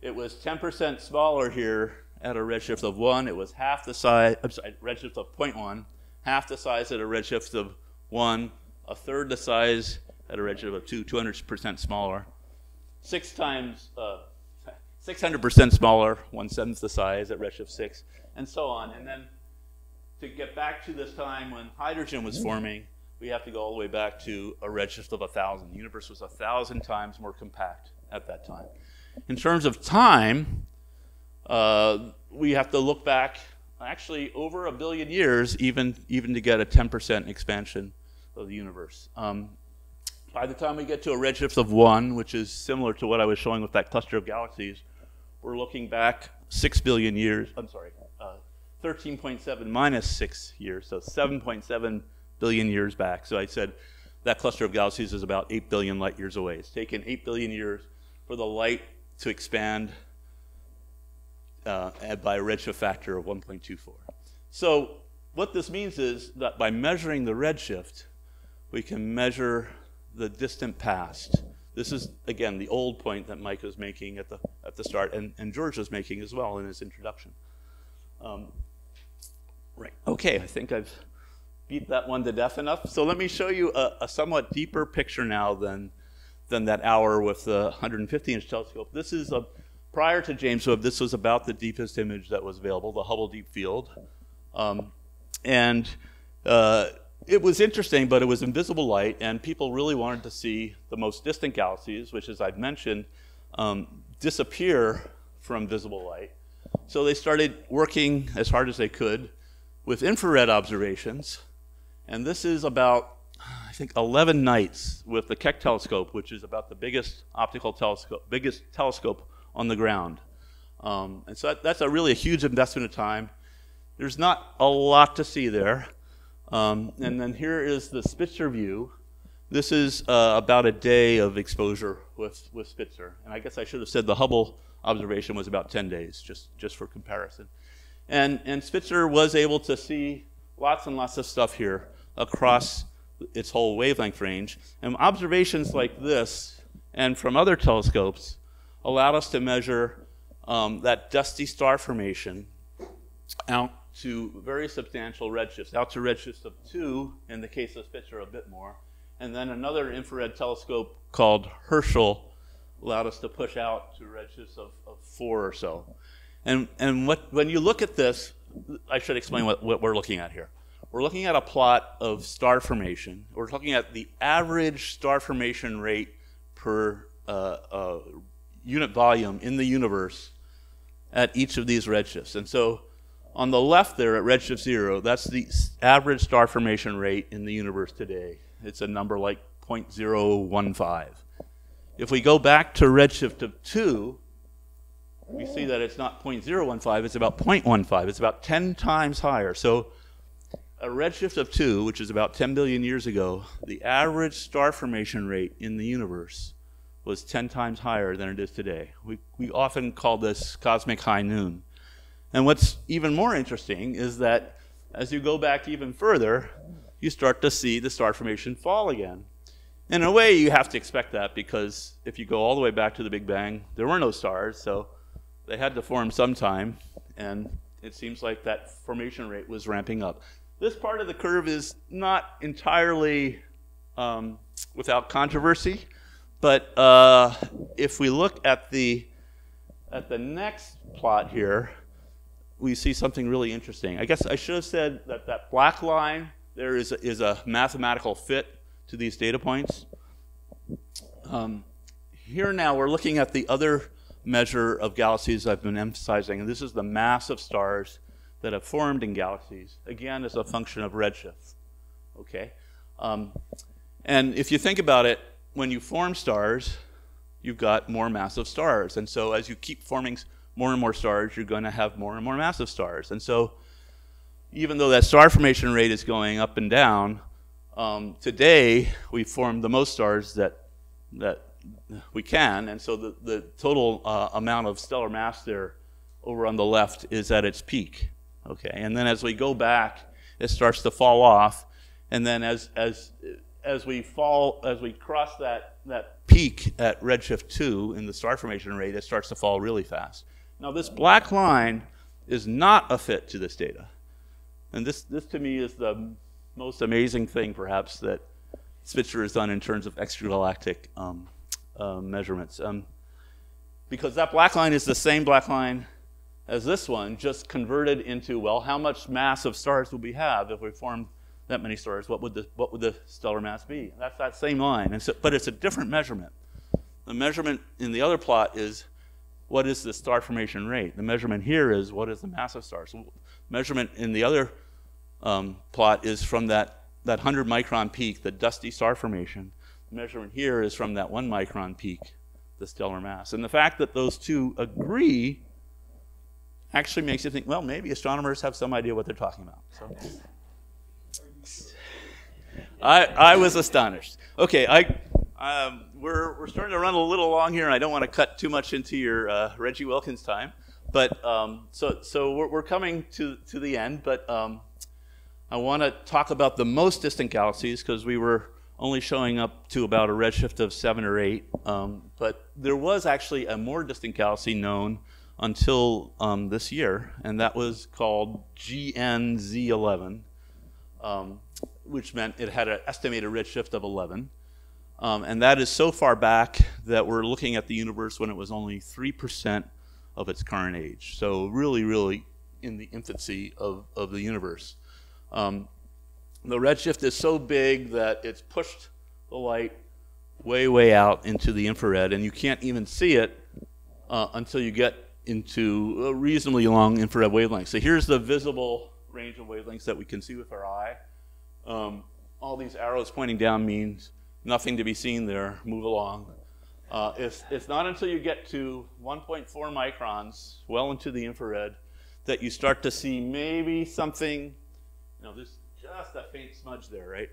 it was 10% smaller here at a redshift of 1. It was half the size, I'm sorry, redshift of 0.1, half the size at a redshift of 1, a third the size at a redshift of 2, 200% smaller. six times, uh, 600% smaller, one seventh the size at redshift 6, and so on. And then to get back to this time when hydrogen was forming, we have to go all the way back to a redshift of 1,000. The universe was 1,000 times more compact at that time. In terms of time, uh, we have to look back actually over a billion years even, even to get a 10% expansion of the universe. Um, by the time we get to a redshift of 1, which is similar to what I was showing with that cluster of galaxies, we're looking back 6 billion years, I'm sorry, 13.7 minus 6 years, so 7.7 billion years back. So I said that cluster of galaxies is about 8 billion light years away. It's taken 8 billion years for the light to expand uh, by a redshift factor of 1.24. So what this means is that by measuring the redshift, we can measure the distant past. This is, again, the old point that Mike was making at the, at the start, and, and George was making as well in his introduction. Um, right, okay, I think I've beat that one to death enough. So let me show you a, a somewhat deeper picture now than, than that hour with the 150-inch telescope. This is a, prior to James Webb, this was about the deepest image that was available, the Hubble Deep Field. Um, and uh, it was interesting, but it was invisible light, and people really wanted to see the most distant galaxies, which, as I've mentioned, um, disappear from visible light. So they started working as hard as they could with infrared observations, and this is about, I think, 11 nights with the Keck telescope, which is about the biggest optical telescope, biggest telescope on the ground. Um, and so that, that's a really a huge investment of time. There's not a lot to see there. Um, and then here is the Spitzer view. This is uh, about a day of exposure with, with Spitzer. And I guess I should have said the Hubble observation was about 10 days, just, just for comparison. And, and Spitzer was able to see lots and lots of stuff here across its whole wavelength range. And observations like this and from other telescopes allowed us to measure um, that dusty star formation out to very substantial redshifts, out to redshifts of two, in the case of Spitzer, a bit more. And then another infrared telescope called Herschel allowed us to push out to redshifts of, of four or so. And, and what, when you look at this, I should explain what, what we're looking at here. We're looking at a plot of star formation. We're looking at the average star formation rate per uh, uh, unit volume in the universe at each of these redshifts. And so on the left there at redshift zero, that's the average star formation rate in the universe today. It's a number like 0.015. If we go back to redshift of 2, we see that it's not 0.015, it's about 0.15. It's about 10 times higher. So a redshift of 2, which is about 10 billion years ago, the average star formation rate in the universe was 10 times higher than it is today. We, we often call this cosmic high noon. And what's even more interesting is that as you go back even further, you start to see the star formation fall again. In a way, you have to expect that because if you go all the way back to the Big Bang, there were no stars, so they had to form sometime, and it seems like that formation rate was ramping up. This part of the curve is not entirely um, without controversy, but uh, if we look at the at the next plot here, we see something really interesting. I guess I should have said that that black line there is a, is a mathematical fit to these data points. Um, here now we're looking at the other measure of galaxies I've been emphasizing, and this is the mass of stars that have formed in galaxies, again as a function of redshift. Okay? Um, and if you think about it, when you form stars, you've got more massive stars. And so as you keep forming more and more stars, you're going to have more and more massive stars. And so, even though that star formation rate is going up and down, um, today we form the most stars that that we can, and so the the total uh, amount of stellar mass there over on the left is at its peak. Okay, and then as we go back, it starts to fall off, and then as as as we fall as we cross that that peak at redshift 2 in the star formation rate, it starts to fall really fast. Now, this black line is not a fit to this data. And this, this to me is the most amazing thing, perhaps, that Spitzer has done in terms of extragalactic um, uh, measurements. Um, because that black line is the same black line as this one, just converted into, well, how much mass of stars would we have if we formed that many stars? What would the, what would the stellar mass be? That's that same line, and so, but it's a different measurement. The measurement in the other plot is what is the star formation rate? The measurement here is what is the mass of stars? So measurement in the other um, plot is from that, that 100 micron peak, the dusty star formation. Measurement here is from that 1 micron peak, the stellar mass. And the fact that those two agree actually makes you think, well, maybe astronomers have some idea what they're talking about. So. I, I was astonished. Okay, I, um, we're, we're starting to run a little long here, and I don't want to cut too much into your uh, Reggie Wilkins time. But um, so, so we're, we're, coming to, to the end, but um, I want to talk about the most distant galaxies because we were only showing up to about a redshift of seven or eight. Um, but there was actually a more distant galaxy known until um, this year, and that was called GNZ11, um, which meant it had an estimated redshift of 11. Um, and that is so far back that we're looking at the universe when it was only 3% of its current age. So, really, really in the infancy of, of the universe. Um, the redshift is so big that it's pushed the light way, way out into the infrared, and you can't even see it uh, until you get into a reasonably long infrared wavelength. So here's the visible range of wavelengths that we can see with our eye. Um, all these arrows pointing down means nothing to be seen there. Move along. Uh, it's, it's not until you get to 1.4 microns, well into the infrared, that you start to see maybe something, you know, there's just a faint smudge there, right?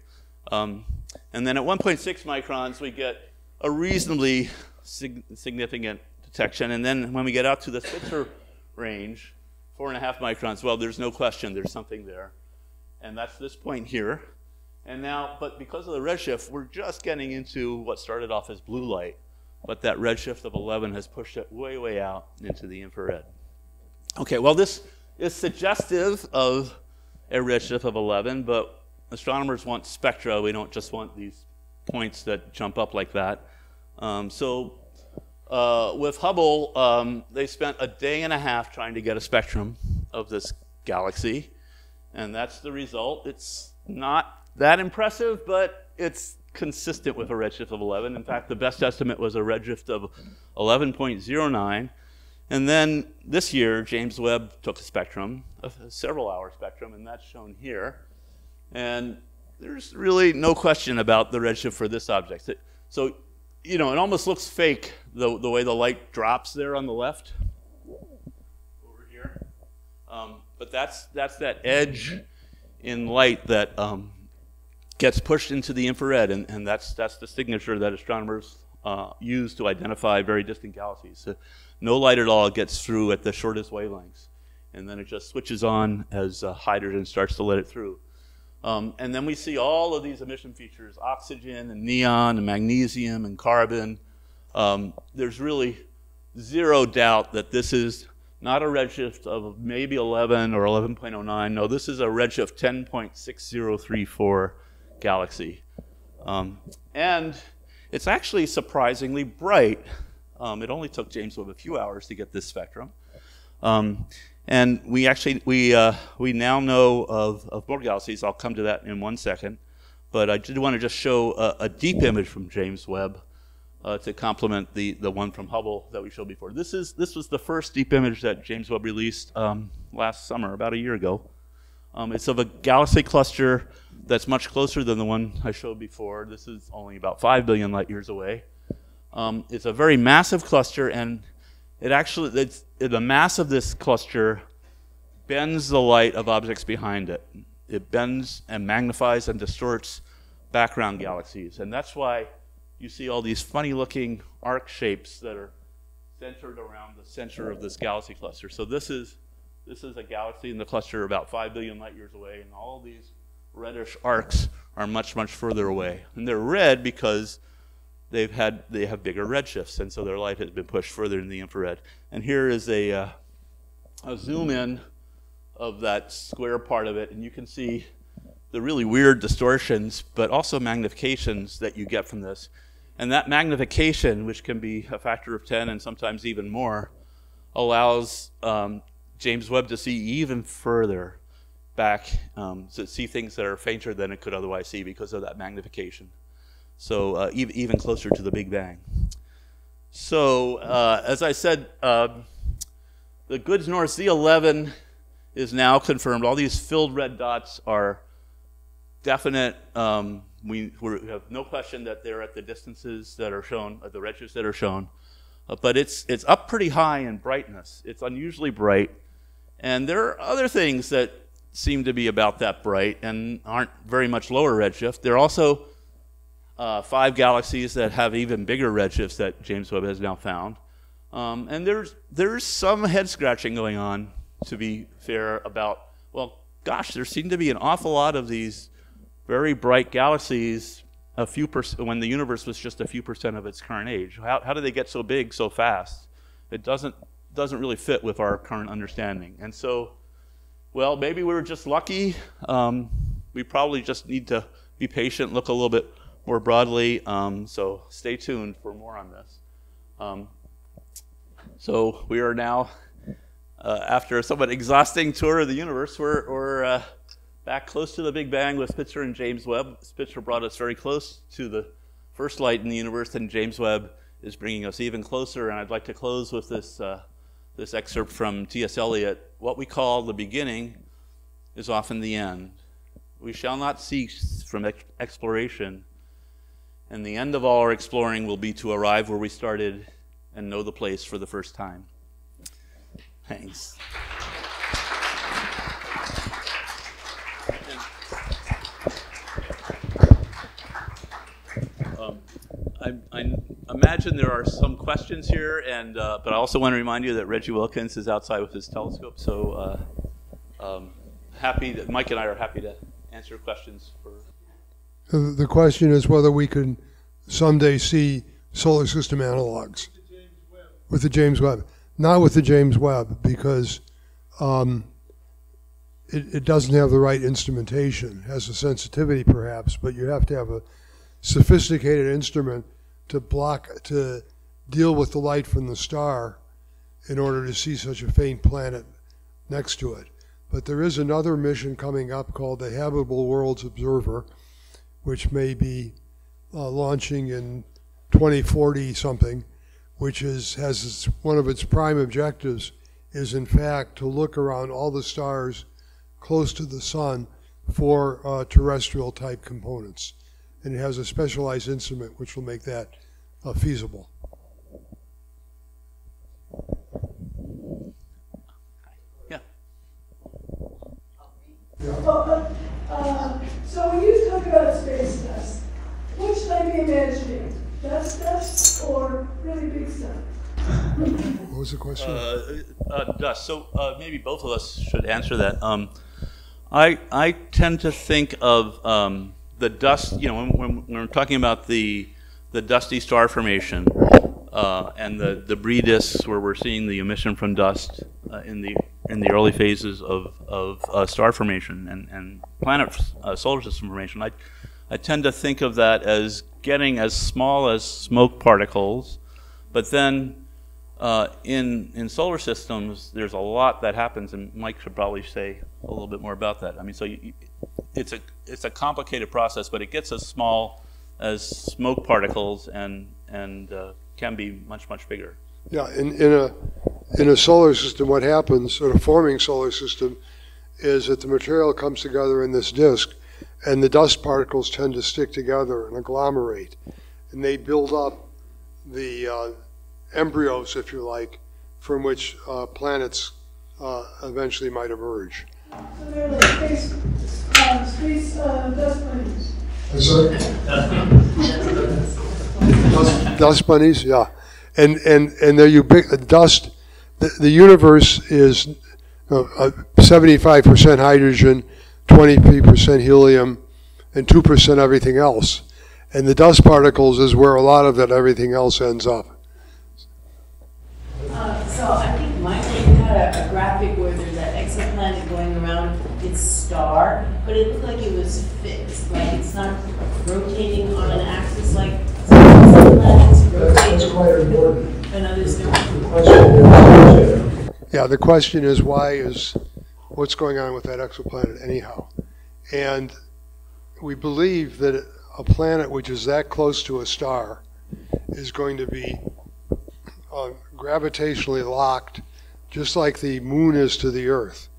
Um, and then at 1.6 microns, we get a reasonably sig significant detection. And then when we get out to the Spitzer range, four and a half microns, well, there's no question there's something there. And that's this point here. And now, but because of the redshift, we're just getting into what started off as blue light. But that redshift of 11 has pushed it way, way out into the infrared. Okay, well, this is suggestive of a redshift of 11, but astronomers want spectra. We don't just want these points that jump up like that. Um, so uh, with Hubble, um, they spent a day and a half trying to get a spectrum of this galaxy, and that's the result. It's not that impressive, but it's consistent with a redshift of 11. In fact, the best estimate was a redshift of 11.09. And then this year, James Webb took a spectrum, a several hour spectrum, and that's shown here. And there's really no question about the redshift for this object. So you know, it almost looks fake the, the way the light drops there on the left over here. Um, but that's, that's that edge in light that um, gets pushed into the infrared, and, and that's, that's the signature that astronomers uh, use to identify very distant galaxies. So no light at all gets through at the shortest wavelengths, and then it just switches on as uh, hydrogen starts to let it through. Um, and then we see all of these emission features oxygen and neon and magnesium and carbon. Um, there's really zero doubt that this is not a redshift of maybe 11 or 11.09. No, this is a redshift 10.6034 galaxy. Um, and it's actually surprisingly bright. Um, it only took James Webb a few hours to get this spectrum. Um, and we actually, we, uh, we now know of, of more galaxies. I'll come to that in one second. But I did want to just show a, a deep image from James Webb uh, to complement the, the one from Hubble that we showed before. This, is, this was the first deep image that James Webb released um, last summer, about a year ago. Um, it's of a galaxy cluster that's much closer than the one I showed before. This is only about 5 billion light years away. Um, it's a very massive cluster, and it actually, it's, the mass of this cluster bends the light of objects behind it. It bends and magnifies and distorts background galaxies. And that's why you see all these funny looking arc shapes that are centered around the center of this galaxy cluster. So this is, this is a galaxy in the cluster about 5 billion light years away, and all these reddish arcs are much, much further away. And they're red because they've had they have bigger redshifts, and so their light has been pushed further in the infrared. And here is a, uh, a zoom in of that square part of it, and you can see the really weird distortions, but also magnifications that you get from this. And that magnification, which can be a factor of 10 and sometimes even more, allows um, James Webb to see even further back, um, to see things that are fainter than it could otherwise see because of that magnification. So uh, even, even closer to the Big Bang. So uh, as I said, um, the Goods North Z11 is now confirmed. All these filled red dots are definite. Um, we, we have no question that they're at the distances that are shown, at the redshifts that are shown. Uh, but it's, it's up pretty high in brightness. It's unusually bright. And there are other things that seem to be about that bright and aren't very much lower redshift. There are also uh, five galaxies that have even bigger redshifts that James Webb has now found. Um, and there's, there's some head scratching going on, to be fair, about, well, gosh, there seem to be an awful lot of these very bright galaxies a few when the universe was just a few percent of its current age. How, how do they get so big so fast? It doesn't, doesn't really fit with our current understanding. And so, well, maybe we were just lucky. Um, we probably just need to be patient, look a little bit more broadly. Um, so stay tuned for more on this. Um, so we are now, uh, after a somewhat exhausting tour of the universe, we're, we're uh, back close to the Big Bang with Spitzer and James Webb. Spitzer brought us very close to the first light in the universe, and James Webb is bringing us even closer. And I'd like to close with this, uh, this excerpt from T.S. Eliot. What we call the beginning is often the end. We shall not cease from ex- exploration, and the end of all our exploring will be to arrive where we started and know the place for the first time. Thanks. Um, I, I imagine there are some questions here, and uh, but I also want to remind you that Reggie Wilkins is outside with his telescope. So uh, um, happy that Mike and I are happy to answer questions for. The question is whether we can someday see solar system analogs with the James Webb. Not with the James Webb because um, it, it doesn't have the right instrumentation. It has a sensitivity perhaps, but you have to have a sophisticated instrument to block to deal with the light from the star in order to see such a faint planet next to it. But there is another mission coming up called the Habitable Worlds Observer, which may be uh, launching in 2040 something, which is has its, one of its prime objectives is in fact to look around all the stars close to the sun for uh, terrestrial type components, and it has a specialized instrument which will make that uh, feasible. Yeah. Well, uh, so when you talk about space dust, what should I be imagining? Dust dust or really big stuff? What was the question? Uh, uh, dust. So uh, maybe both of us should answer that. Um, I I tend to think of um, the dust. You know, when, when, when we're talking about the the dusty star formation uh, and the debris disks, where we're seeing the emission from dust uh, in the in the early phases of of uh, star formation and and planet uh, solar system formation. I I tend to think of that as getting as small as smoke particles, but then uh, in in solar systems, there's a lot that happens, and Mike should probably say a little bit more about that. I mean, so you, it's a it's a complicated process, but it gets as small as smoke particles, and and uh, can be much much bigger. Yeah, in, in a in a solar system, what happens in a forming solar system is that the material comes together in this disk, and the dust particles tend to stick together and agglomerate, and they build up the uh, embryos, if you like, from which uh, planets uh, eventually might emerge. So they're like space, uh, space uh, dust bunnies. Dust, dust bunnies, yeah, and and and they're ubic- dust. The, the universe is seventy-five percent hydrogen, twenty-three percent helium, and two percent everything else. And the dust particles is where a lot of that everything else ends up. Uh, So I think Michael, had a, a graphic where there's that exoplanet going around its star, but it looked like it was fixed, like it's not rotating on an axis like, so it's that's quite important. And others don't. Yeah, the question is why is, what's going on with that exoplanet anyhow? And we believe that a planet which is that close to a star is going to be uh, gravitationally locked, just like the moon is to the Earth.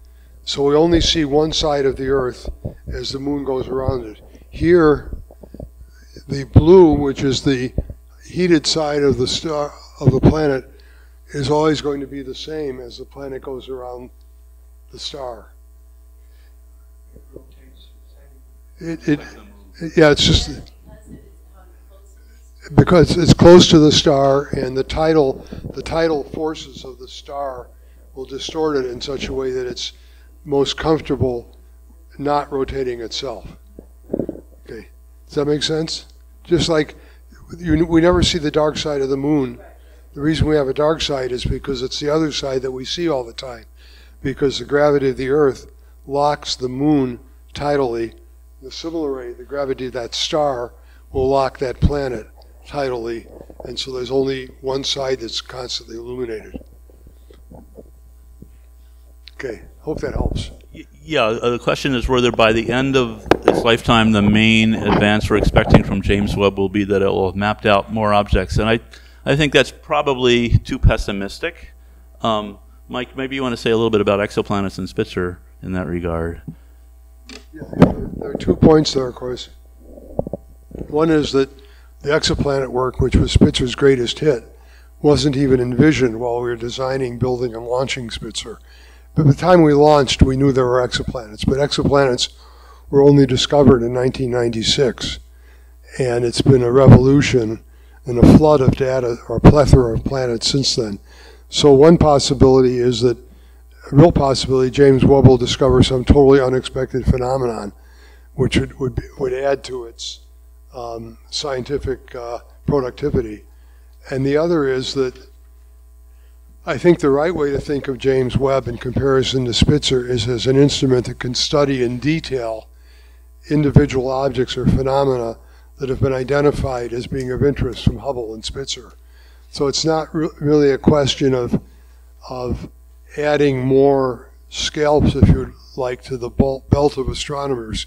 So we only see one side of the Earth as the moon goes around it. Here, the blue, which is the heated side of the star of the planet, is always going to be the same as the planet goes around the star. It, it, yeah, it's just because it's close to the star, and the tidal, the tidal forces of the star will distort it in such a way that it's most comfortable not rotating itself. Okay, does that make sense? Just like you, we never see the dark side of the moon. The reason we have a dark side is because it's the other side that we see all the time, because the gravity of the Earth locks the moon tidally. The similar way, the gravity of that star will lock that planet tidally, and so there's only one side that's constantly illuminated. Okay, hope that helps. Yeah, uh, the question is whether by the end of its lifetime, the main advance we're expecting from James Webb will be that it will have mapped out more objects. And I, I think that's probably too pessimistic. Um, Mike, maybe you want to say a little bit about exoplanets and Spitzer in that regard. Yeah, There are two points there, of course. One is that the exoplanet work, which was Spitzer's greatest hit, wasn't even envisioned while we were designing, building, and launching Spitzer. By the time we launched, we knew there were exoplanets, but exoplanets were only discovered in 1996. And it's been a revolution and a flood of data, or plethora of planets since then. So one possibility is that, a real possibility, James Webb will discover some totally unexpected phenomenon, which would, would, be- would add to its um, scientific uh, productivity. And the other is that I think the right way to think of James Webb in comparison to Spitzer is as an instrument that can study in detail individual objects or phenomena that have been identified as being of interest from Hubble and Spitzer. So it's not re- really a question of, of adding more scalps, if you like, to the bel- belt of astronomers.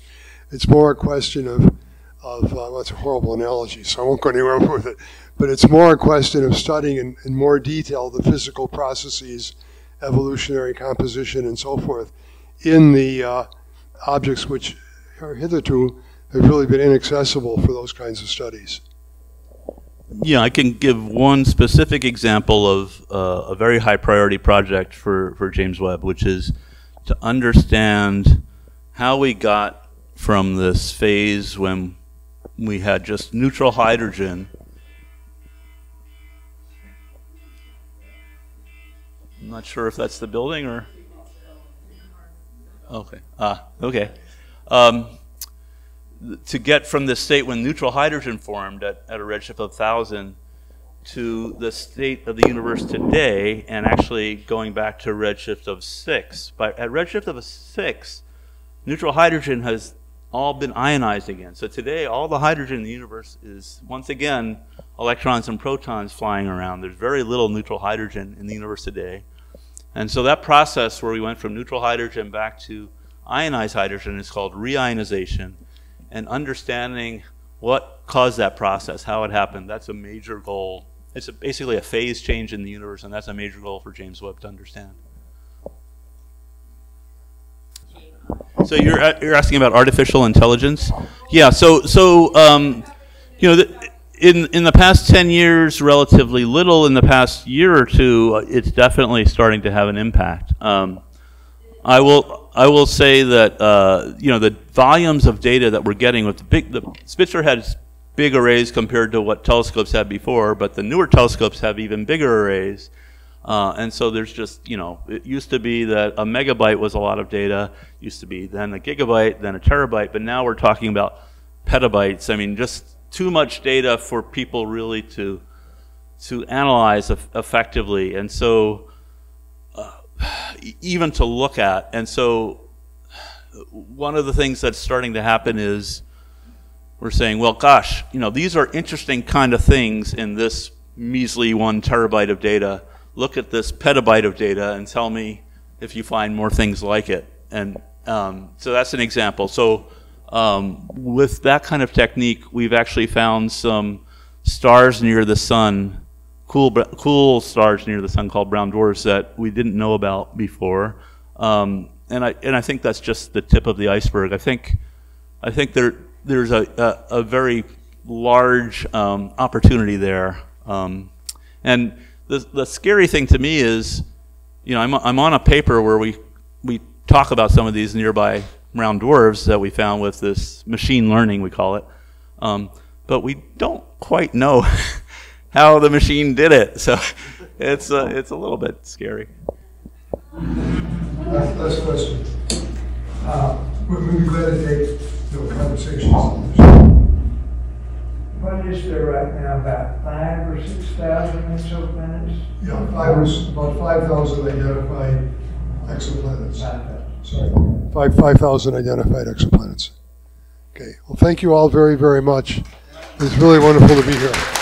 It's more a question of, of uh, that's a horrible analogy, so I won't go anywhere with it. But it's more a question of studying in, in more detail the physical processes, evolutionary composition, and so forth in the uh, objects which are hitherto have really been inaccessible for those kinds of studies. Yeah, I can give one specific example of uh, a very high priority project for, for James Webb, which is to understand how we got from this phase when we had just neutral hydrogen. I'm not sure if that's the building or. Okay. Ah, okay. Um, to get from the state when neutral hydrogen formed at, at a redshift of 1,000 to the state of the universe today, and actually going back to redshift of 6. But at redshift of a 6, neutral hydrogen has all been ionized again. So today, all the hydrogen in the universe is, once again, electrons and protons flying around. There's very little neutral hydrogen in the universe today. And so that process where we went from neutral hydrogen back to ionized hydrogen is called reionization and understanding what caused that process, how it happened, that's a major goal. It's a, basically a phase change in the universe, and that's a major goal for James Webb to understand. So you're you're asking about artificial intelligence? Yeah. So so um, you know, the, in in the past ten years, relatively little. In the past year or two, uh, it's definitely starting to have an impact. Um, I will I will say that uh, you know the volumes of data that we're getting with the big the Spitzer has big arrays compared to what telescopes had before, but the newer telescopes have even bigger arrays. Uh, and so there's just, you know, it used to be that a megabyte was a lot of data, used to be then a gigabyte, then a terabyte, but now we're talking about petabytes. I mean, just too much data for people really to to analyze effectively, and so even to look at. And so one of the things that's starting to happen is we're saying, well, gosh, you know, these are interesting kind of things in this measly one terabyte of data. Look at this petabyte of data and tell me if you find more things like it. And um, so that's an example. So um, with that kind of technique, we've actually found some stars near the sun, cool, cool stars near the sun called brown dwarfs that we didn't know about before. Um, and I and I think that's just the tip of the iceberg. I think I think there there's a, a, a very large um, opportunity there. Um, and the, the scary thing to me is, you know, I'm, I'm on a paper where we, we talk about some of these nearby brown dwarfs that we found with this machine learning, we call it. Um, but we don't quite know how the machine did it. So it's, uh, it's a little bit scary. Last, last question. Uh, we're, we'd be glad to take, you know, conversations on this. What is there right now, about five or six thousand exoplanets? Yeah, five, was about five thousand identified exoplanets. Five thousand. Sorry. Five, five thousand identified exoplanets. Okay, well, thank you all very, very much. It's really wonderful to be here.